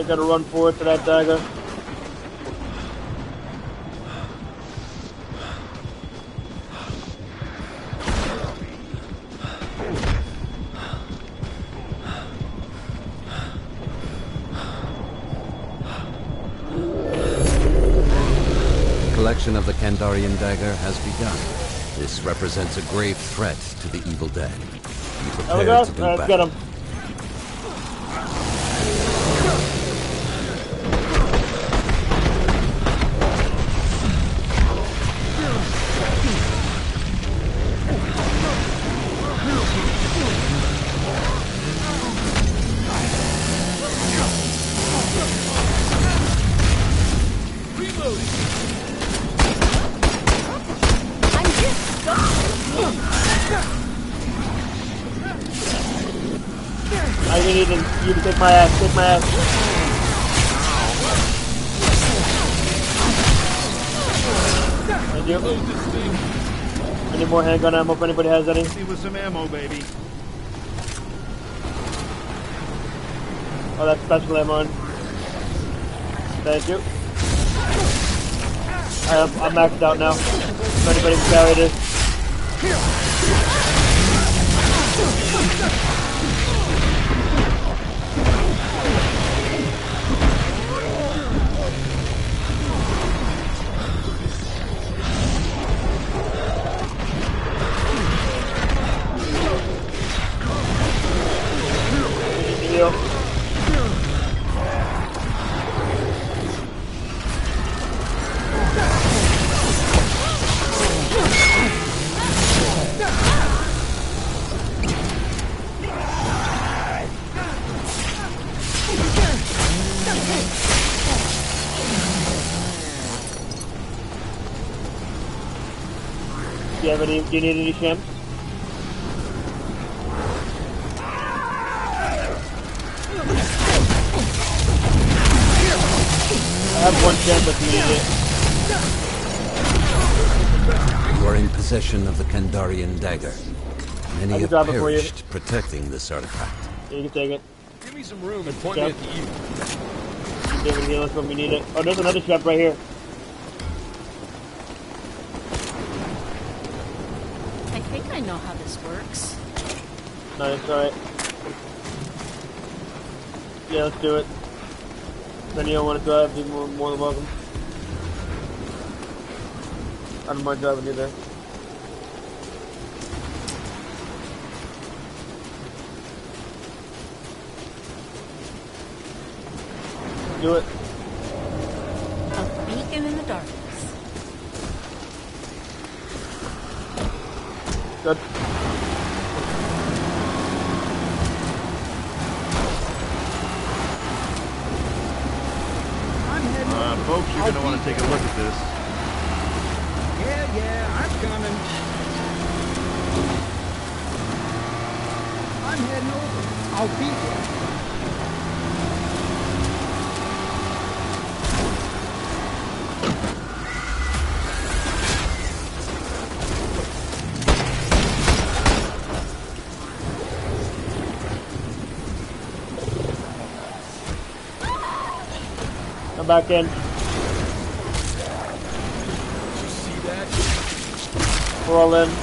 They gotta run forward to that dagger. Collection of the Kandarian Dagger has begun. This represents a grave threat to the evil dead. Be There we go. prepared to do Alright, let's get battle. More handgun ammo if anybody has any? See with some ammo, baby. Oh, that's special ammo. Thank you. I'm, I'm maxed out now. If anybody can carry this. Have any? Do you need any Shemps? I have one Shemp if you need it. You are in possession of the Kandarian dagger. Many can have drop it for you. perished protecting this artifact. You can take it. Give me some room and point me at the evil. Give it heal us when we need it. Oh, there's another ship right here. This works. Nice, alright. Yeah, let's do it. If anyone want to drive, be more, more than welcome. I don't mind driving either. Do it. A beacon in the darkness. Good. I'm heading Uh, over. folks, you're I'll gonna want be to take a look at this. Yeah, yeah, I'm coming. I'm heading over. I'll be there. Come back in. All in.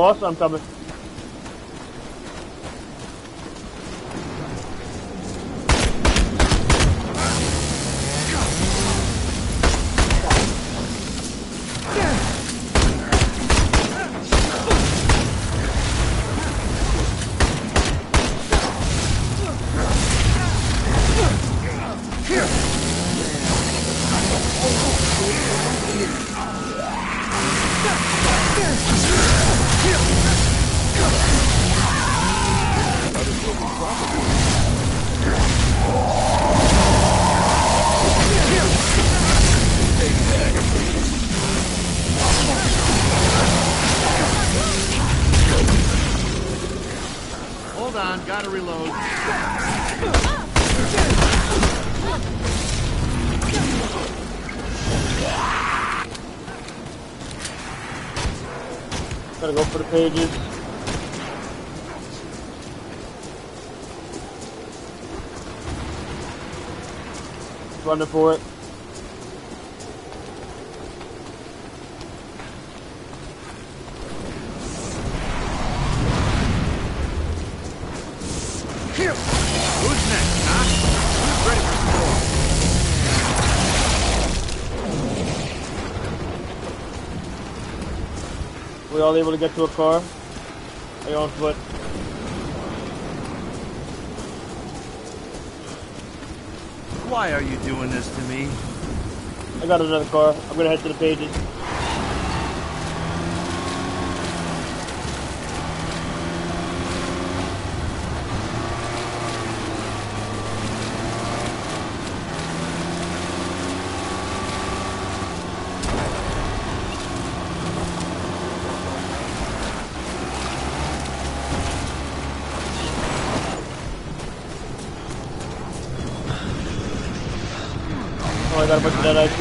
I'm coming. For the pages. Running for it. Able to get to a car? Are you on foot? Why are you doing this to me? I got another car. I'm gonna head to the pages.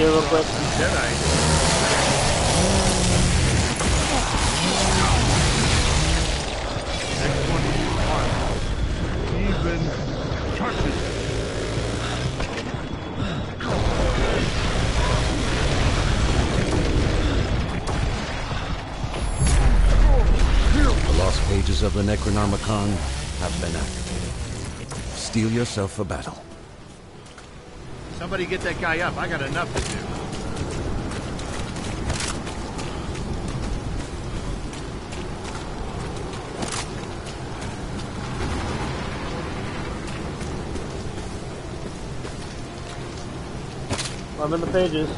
Here real quick. Pages of the Necronomicon have been activated. Steel yourself for battle. Somebody get that guy up. I got enough to do. I'm in the pages.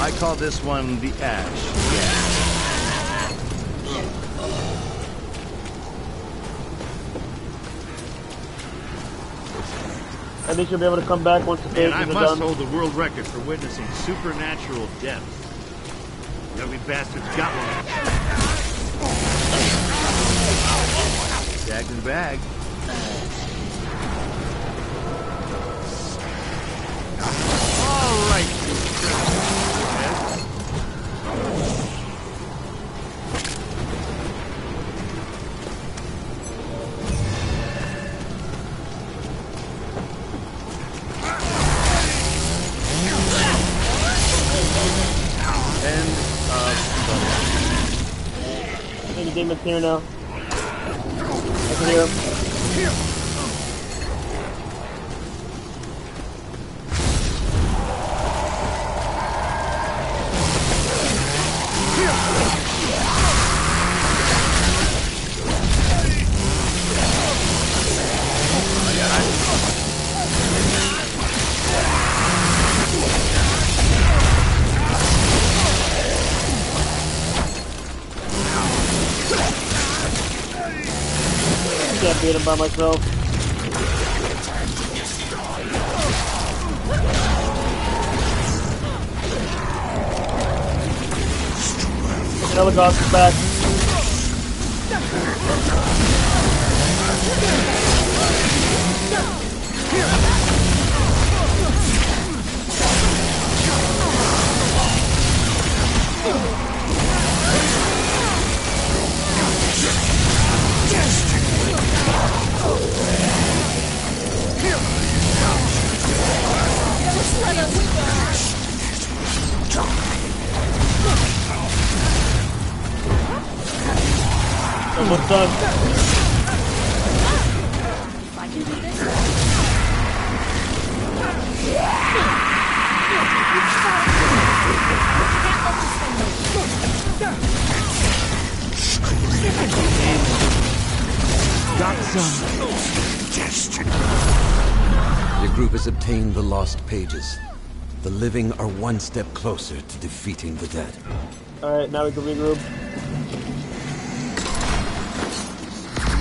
I call this one the Ash. Least you'll be able to come back once the And pages I must done. hold the world record for witnessing supernatural death. You ugly bastards got one. Tagged and bagged. Think the Beat him by myself. Helicopter's back. One step closer to defeating the dead. Alright, now we can regroup.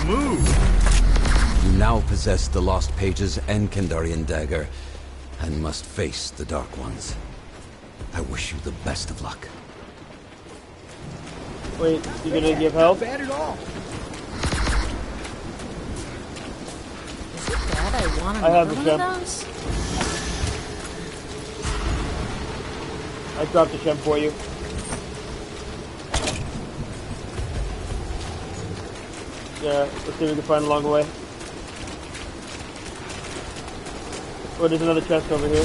Move. You now possess the lost pages and Kandarian dagger, and must face the Dark Ones. I wish you the best of luck. Wait, you gonna give help? Bad at all. is it bad I want I have another one of those? I dropped the gem for you. Yeah, let's see if we can find along the way. Oh, there's another chest over here.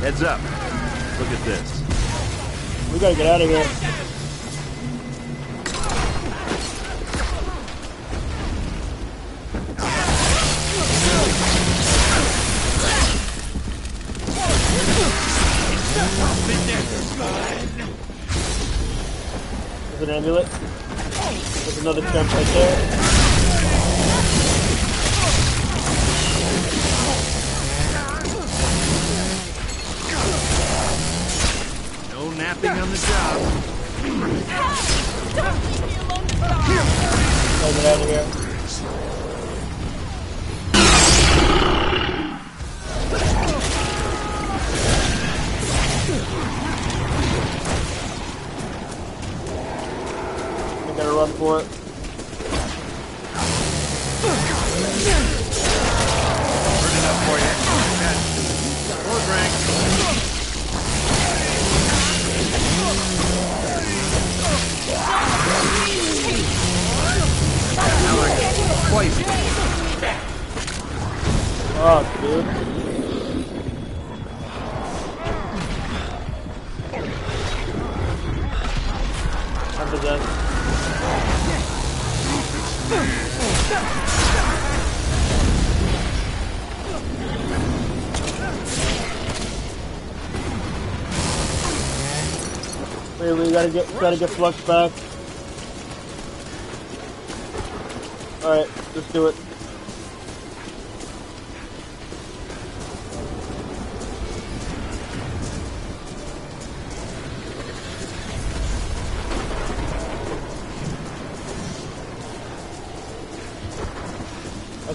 Heads up. Look at this. We gotta get out of here. Another chest right there. Wait, we gotta get gotta get Flux back. Alright, let's do it.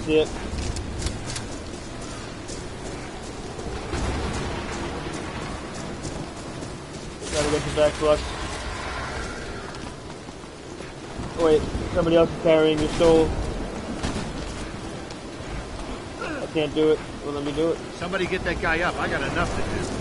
See it. Oh, wait, somebody else is carrying your soul. I can't do it. Well, let me do it. Somebody get that guy up. I got enough to do.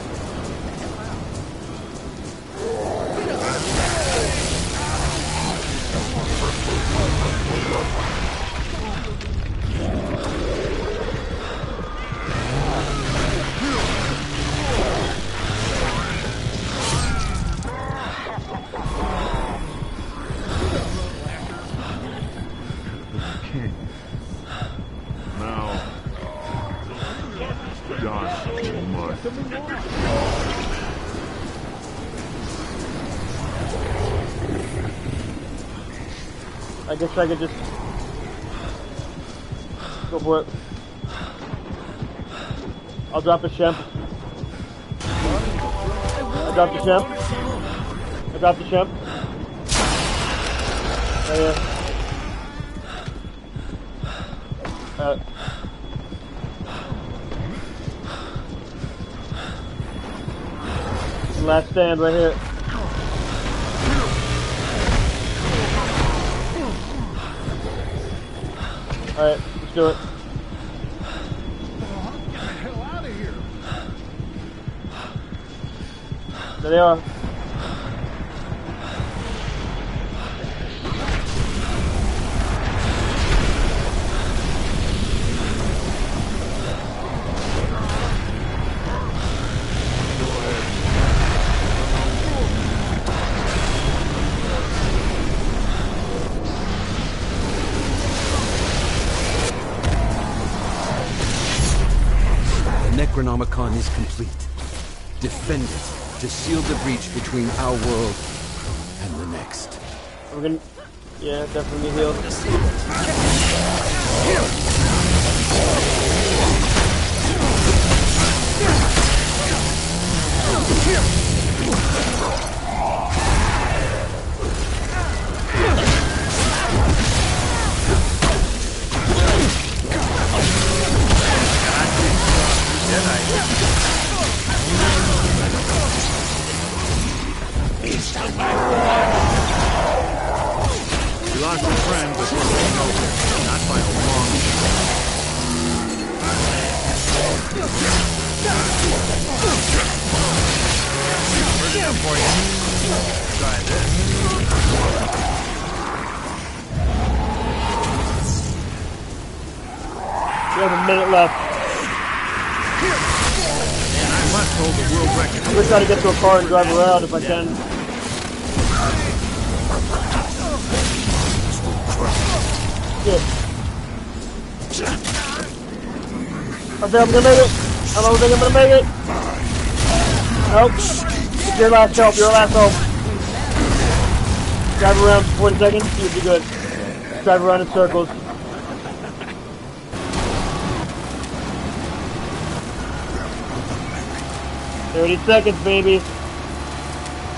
I could just go for it. I'll drop the shemp. I dropped the shemp. I dropped the shemp. Oh yeah. Uh, last stand right here. Alright, let's do it. hell out of here. There they are. Is complete. Defend it to seal the breach between our world and the next. We're gonna. Yeah, definitely heal. Hold the world record. I'm gonna try to get to a car and drive around if I can. Shit. I think I'm gonna make it. I don't think I'm gonna make it. Nope. It's your last help, your last help. Drive around for 40 seconds, you'll be good. Drive around in circles. Thirty seconds, baby.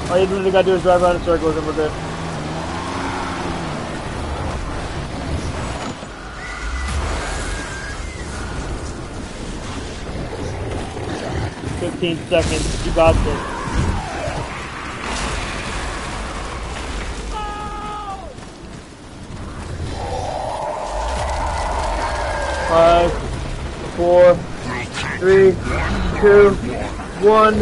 All you literally gotta do is drive around in circles and we're good. Fifteen seconds. You got this. Five, four, three, two, one.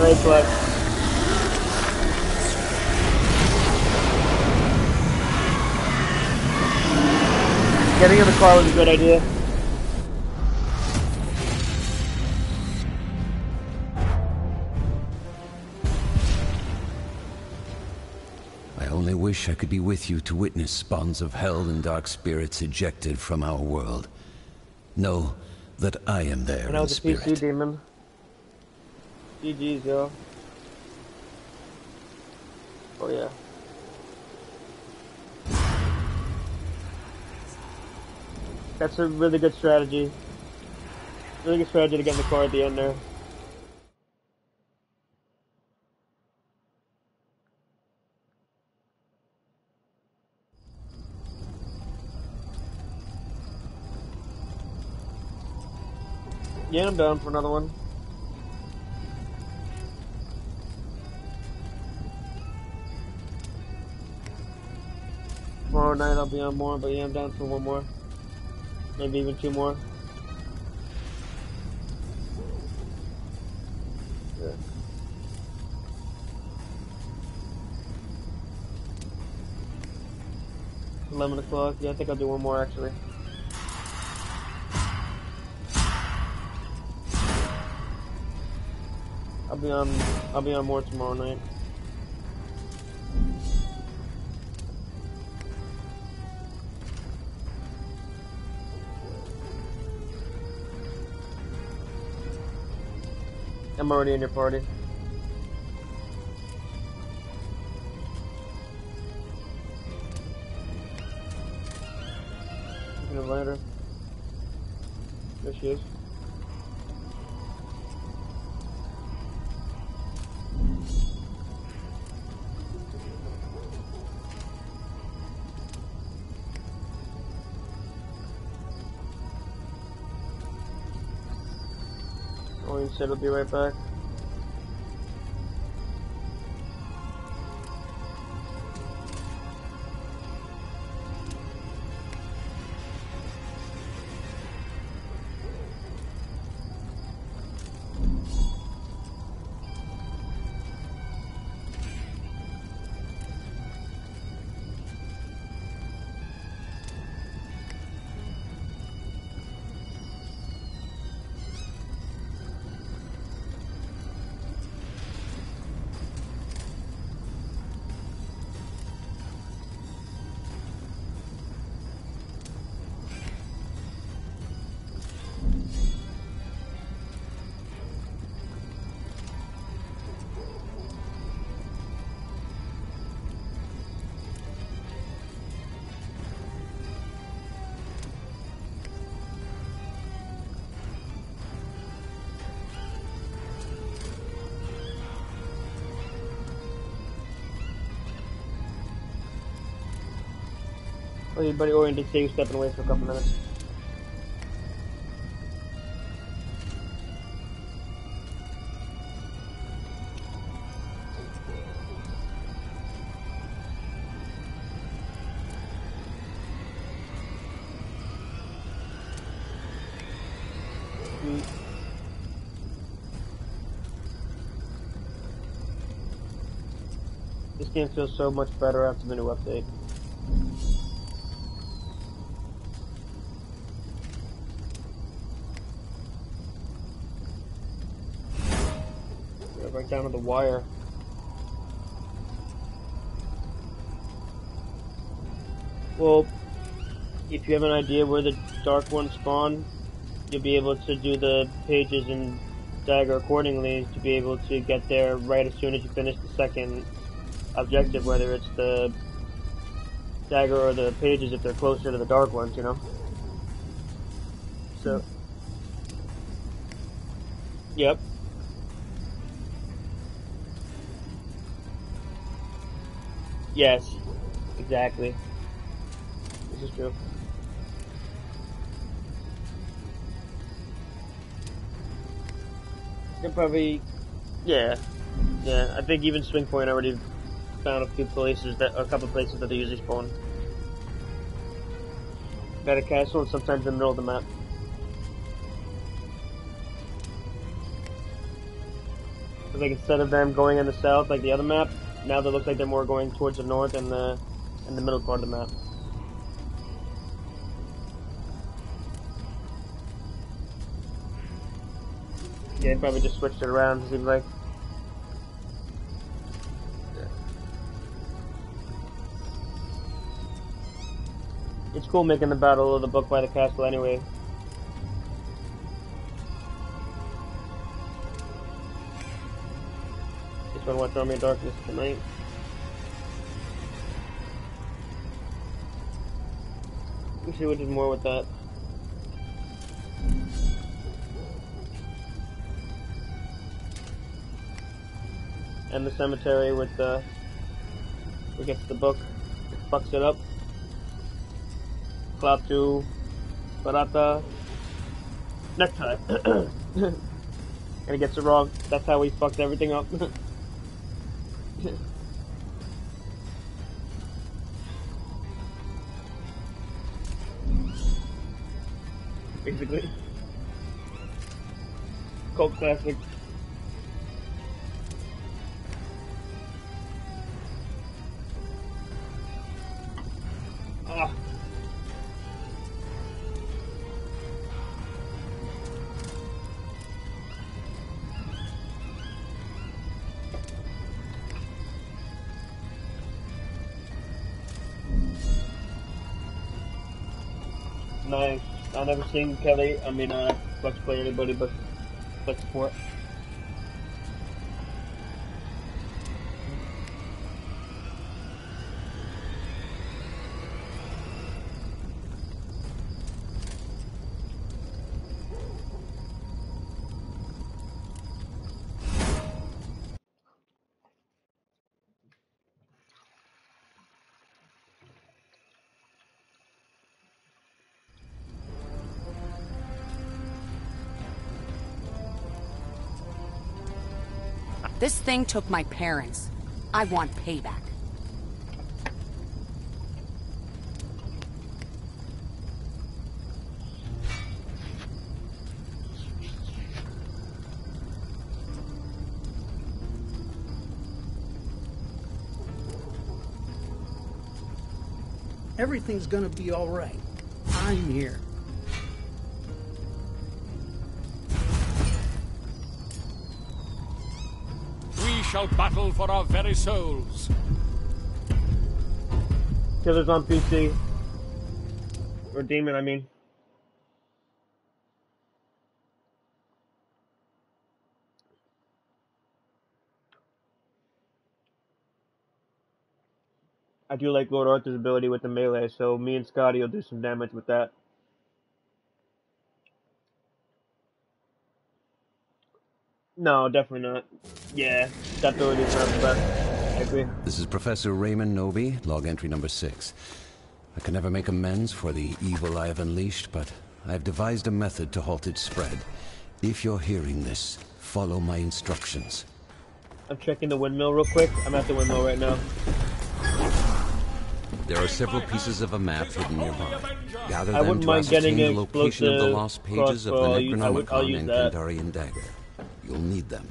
Right click. Getting in the car was a good idea. I only wish I could be with you to witness spawns of hell and dark spirits ejected from our world. Know that I am there And I in was a PC spirit. demon. GG's, yo. Oh yeah. That's a really good strategy. Really good strategy to get in the car at the end there. Yeah, I'm down for another one. Tomorrow night I'll be on more, but yeah, I'm down for one more. Maybe even two more. Yeah. Eleven o'clock. Yeah, I think I'll do one more actually. I'll be on. I'll be on more tomorrow night. I'm already in your party. Can. There she is. Said he'll be right back. Everybody oriented, stay stepping away for a couple minutes. This game feels so much better after the new update. Wire. Well, if you have an idea where the Dark Ones spawn, you'll be able to do the pages and dagger accordingly to be able to get there right as soon as you finish the second objective, whether it's the dagger or the pages if they're closer to the dark ones, you know? So. Yep. Yes. Exactly. This is true. You'll probably, yeah, yeah. I think even Swing Point already found a few places that, a couple places that they usually spawn. Got a castle and sometimes in the middle of the map. Like instead of them going in the south like the other map, now they look like they're more going towards the north and the in the middle part of the map. Yeah, probably just switched it around, it seems like. It's cool making the Battle of the Book by the Castle anyway. Watch Army Darkness tonight. Let me see what is more with that. And the cemetery with the we get to the book, it fucks it up. Klaatu, Barada, necktie. and he gets it wrong. That's how we fucked everything up. Basically. Cult classic. I've never seen Kelly. I mean, uh, Flex play anybody but Flex support. This thing took my parents. I want payback. Everything's gonna be alright. I'm here. Shall battle for our very souls. Killers on PC. Or Demon, I mean. I do like Lord Arthur's ability with the melee, so me and Scotty will do some damage with that. No, definitely not. Yeah, that is not the best. I agree. This is Professor Raymond Knowby, log entry number six. I can never make amends for the evil I have unleashed, but I have devised a method to halt its spread. If you're hearing this, follow my instructions. I'm checking the windmill real quick. I'm at the windmill right now. There are several pieces of a map hidden nearby. Gather I them to ascertain the location of the lost pages of the I'll use- I would- I'll Necronomicon and. Kandarian dagger. You'll need them.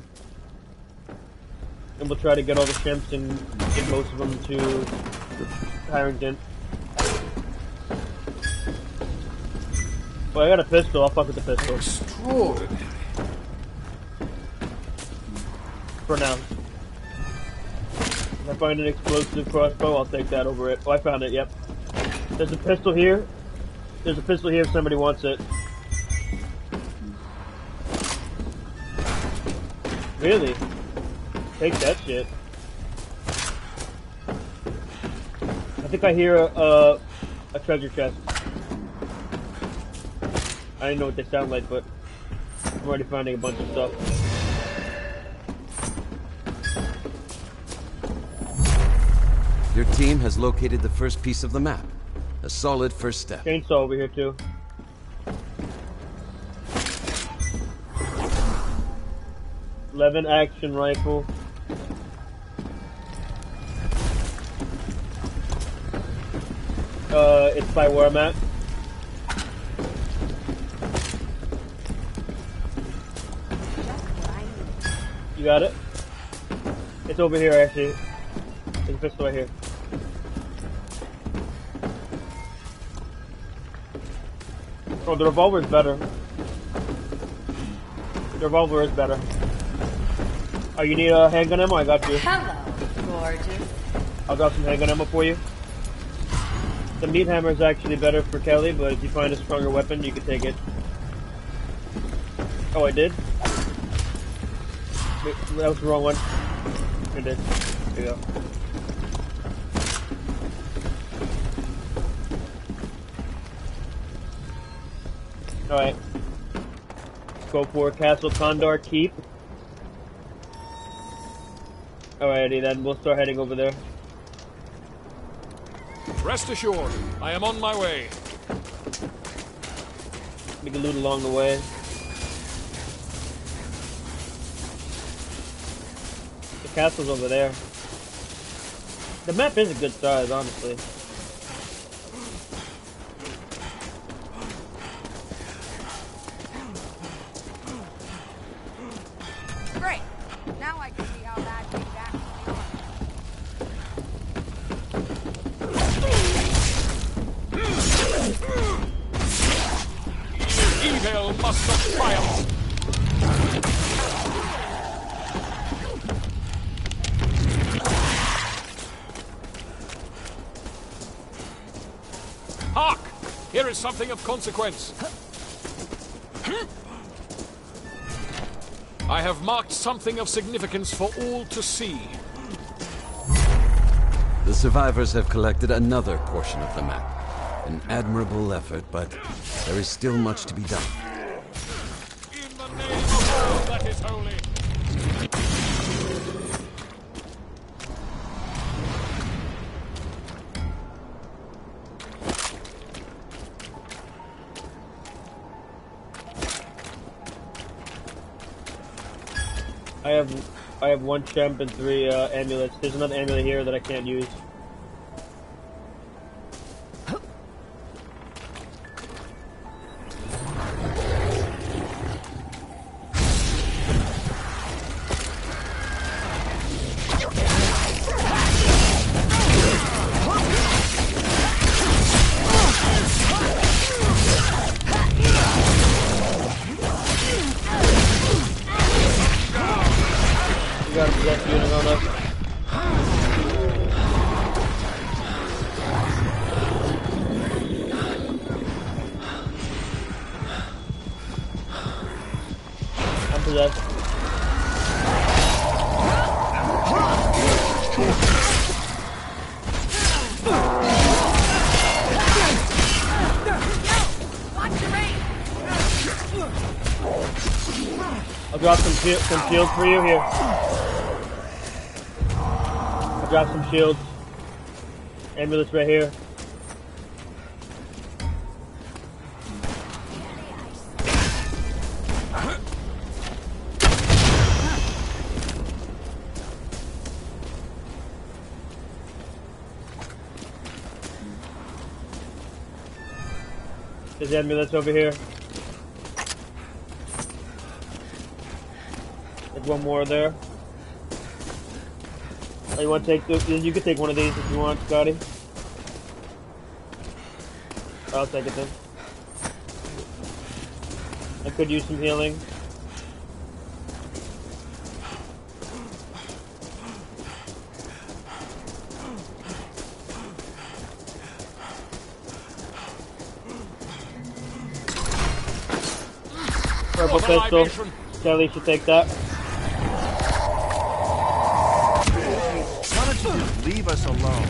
and we'll try to get all the ships and get most of them to Harrington. Well, I got a pistol. I'll fuck with the pistol. Extraordinary. For now. If I find an explosive crossbow, I'll take that over it. Oh, I found it, yep. There's a pistol here. There's a pistol here if somebody wants it. Really? Take that shit. I think I hear a, a, a treasure chest. I didn't know what they sound like, but I'm already finding a bunch of stuff. Your team has located the first piece of the map. A solid first step. Chainsaw over here too. Eleven action rifle. Uh, it's by where I'm at. You got it? It's over here actually. There's a pistol right here. Oh, the revolver is better. The revolver is better. Oh, you need a handgun ammo? I got you. Hello, gorgeous. I'll got some handgun ammo for you. The meat hammer is actually better for Kelly, but if you find a stronger weapon, you can take it. Oh, I did? Wait, that was the wrong one. I did. There you go. Alright. Go for Castle Kandar Keep. Alrighty then, we'll start heading over there. Rest assured, I am on my way. We can loot along the way. The castle's over there. The map is a good size, honestly. Consequence. I have marked something of significance for all to see. The survivors have collected another portion of the map. An admirable effort, but there is still much to be done. One champ and three uh, amulets. There's another amulet here that I can't use. Drop some shields for you here. I'll drop some shields. Ambulance right here. There's ambulance over here. There's one more there. Oh, you want to take the, you can take one of these if you want, Scotty. I'll take it then. I could use some healing. Purple pistol. Kelly should take that. Us alone?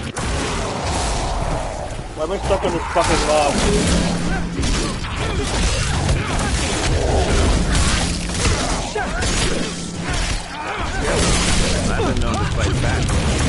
Why am I stuck on this fucking log? I've been known to fight back.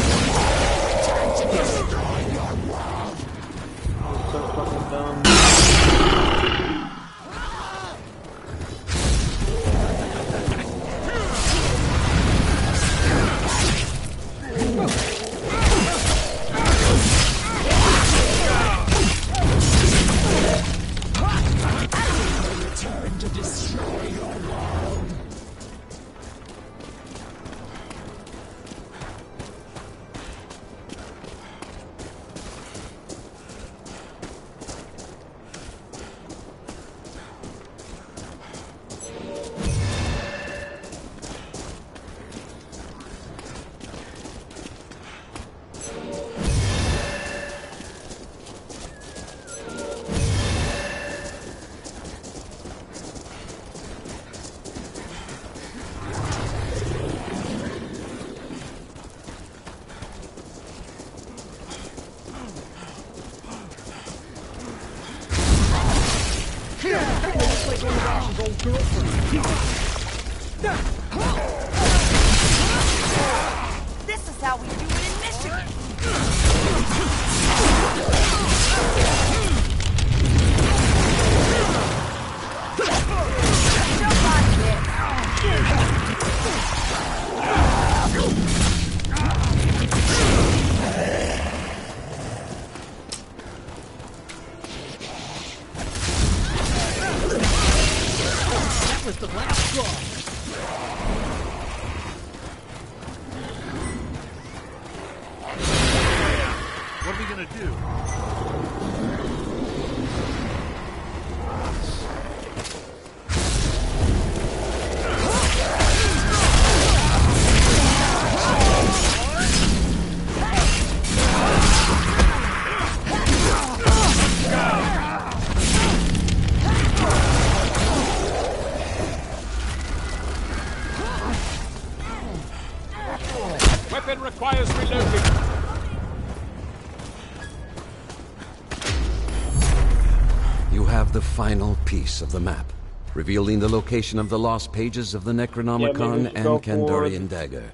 Have the final piece of the map, revealing the location of the lost pages of the Necronomicon maybe we should go and Kandarian Dagger.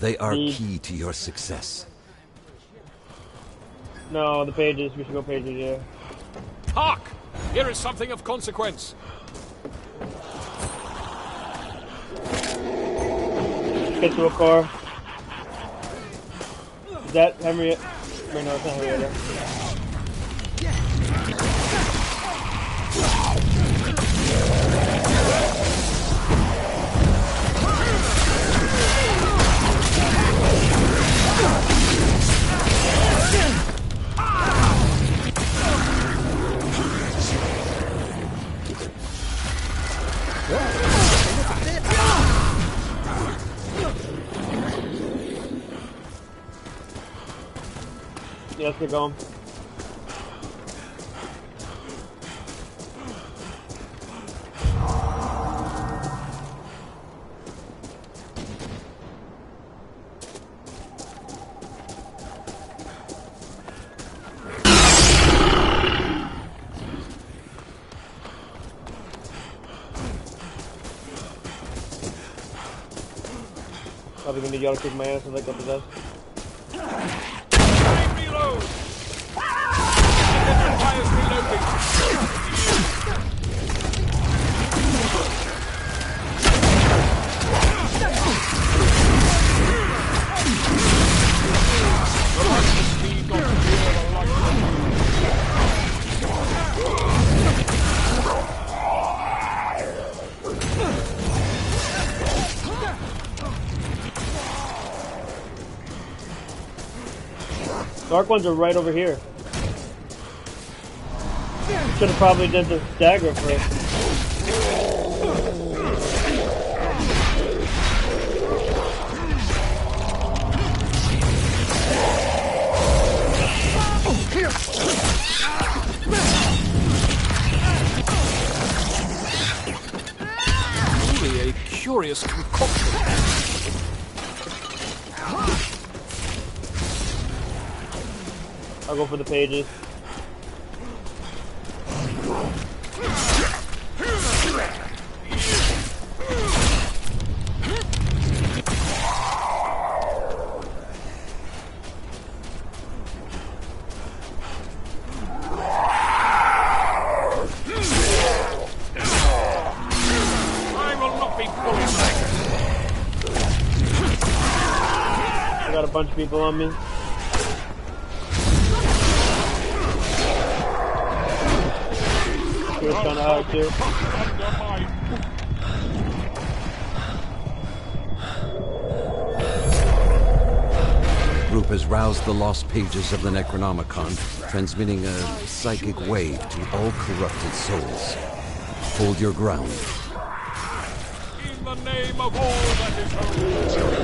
They are the- key to your success. No, the pages. We should go pages, yeah. Hark! Here is something of consequence. Get to a car. Is that Henrietta? Wait, no, it's not Henrietta. Let's get going. Probably gonna y'all kick my ass if I get to that. Dark ones are right over here. Should have probably did the dagger first. Curious concoction. I'll go for the pages. I will not be bullied I got a bunch of people on me. Too. Group has roused the lost pages of the Necronomicon, transmitting a psychic wave to all corrupted souls. Hold your ground. in the name of all that is holy.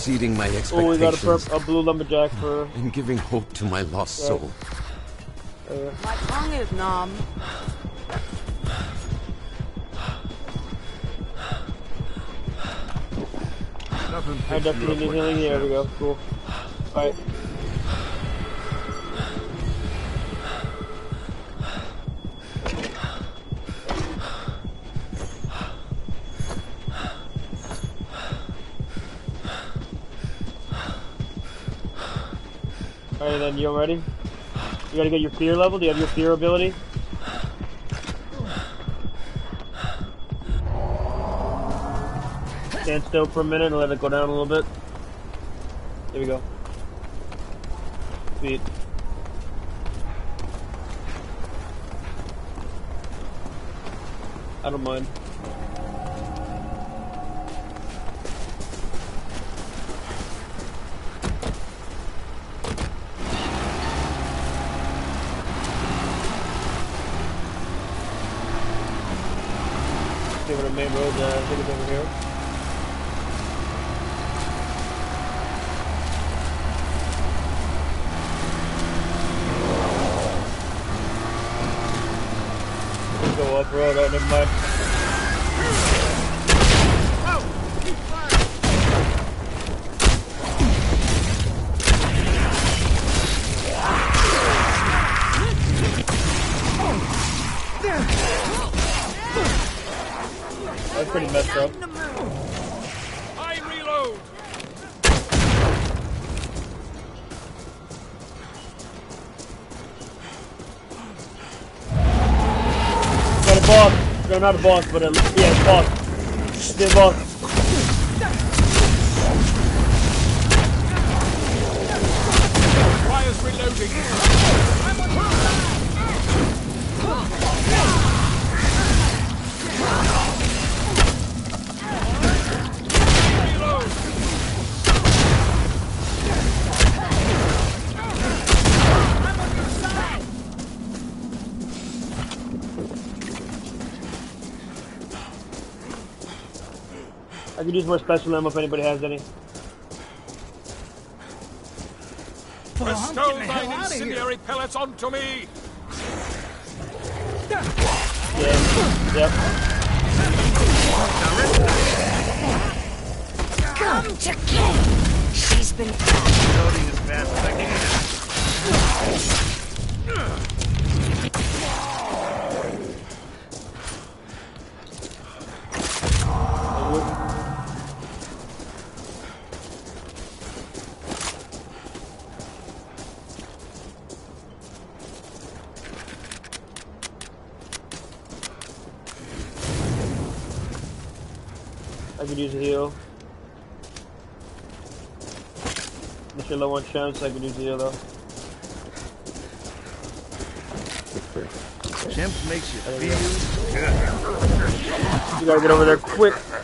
Exceeding my expectations. Oh, we got a, expectations purp- a blue lumberjack for. and giving hope to my lost Yeah. soul. Uh, My tongue is numb. Nothing I definitely up need like healing. this, There we go. Cool. You ready? You gotta get your fear level. Do you have your fear ability? Stand still for a minute and let it go down a little bit. There we go. Sweet. I don't mind. See what the main road, uh, I think it's over here. Oh, for real, though, never mind. That's pretty messed up. I reload. Got a boss. No, not a boss, but a yeah, a boss. A boss. Requires reloading. Could use more special ammo if anybody has any. Bestow thine incendiary pellets onto me. Yeah. Yep. Come to kill. She's been Loading as fast as I can. Use a heal. Mission low on chance, I can use a heal though. Shemp makes you feel good. You gotta get over there quick. For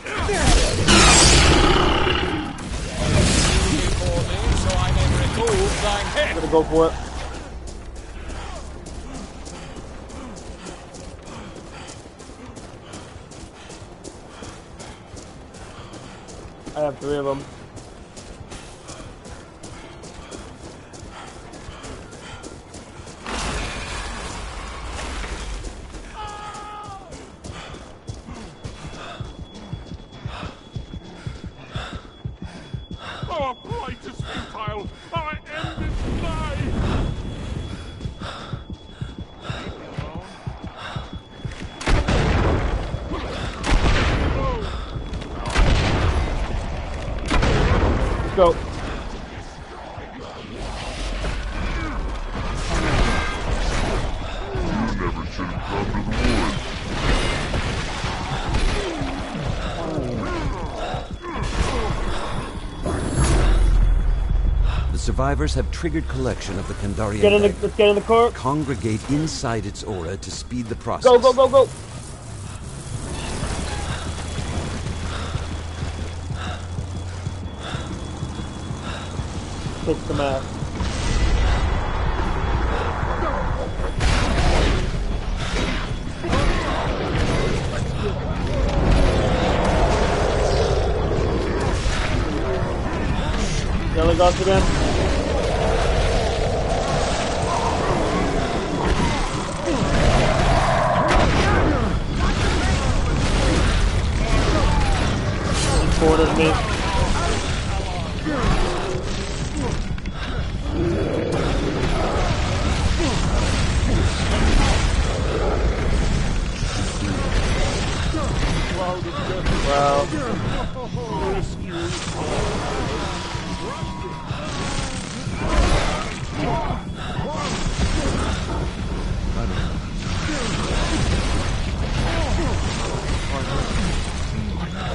me, so I may remove thine head. Gotta go for it. Have three of them. Survivors have triggered collection of the Kandarian Get in the, let's get in the car. Congregate inside its aura to speed the process. Go, go, go, go. Kick some ass. Yellow gods again. Cornered me. Wow.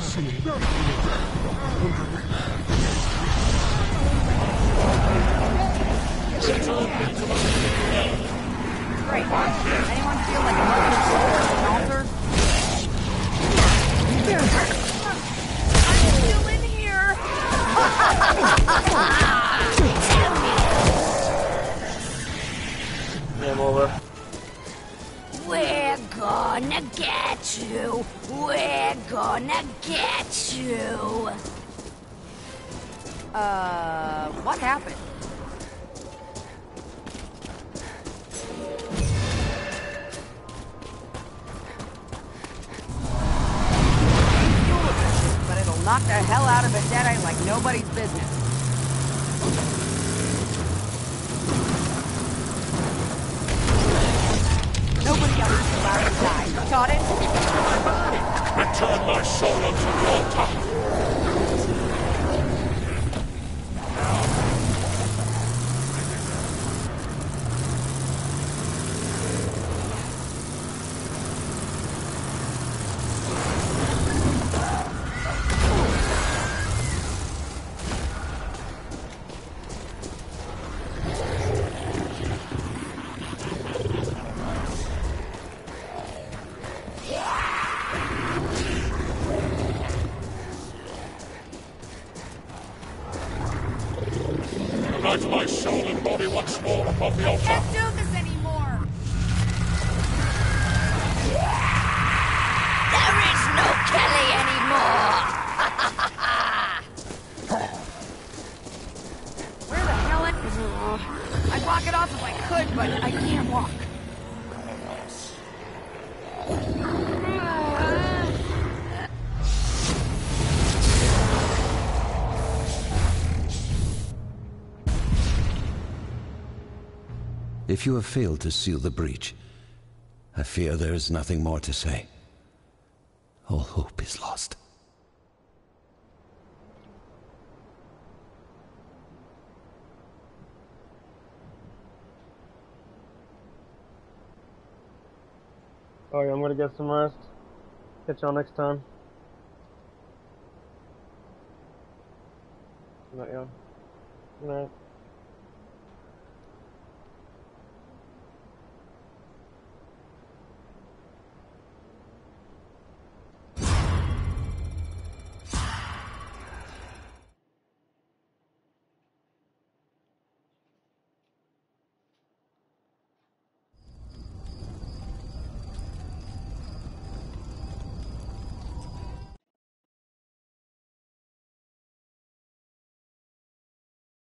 Great. Anyone feel like a? I'm still in here. Over. We're gonna get you! We're gonna get you! Uh, what happened? But it'll knock the hell out of a Jedi like nobody's business. Got it? Return my soul unto the. If you have failed to seal the breach, I fear there is nothing more to say. All hope is lost. Alright, I'm gonna get some rest. Catch y'all next time. Night, y'all. Good night.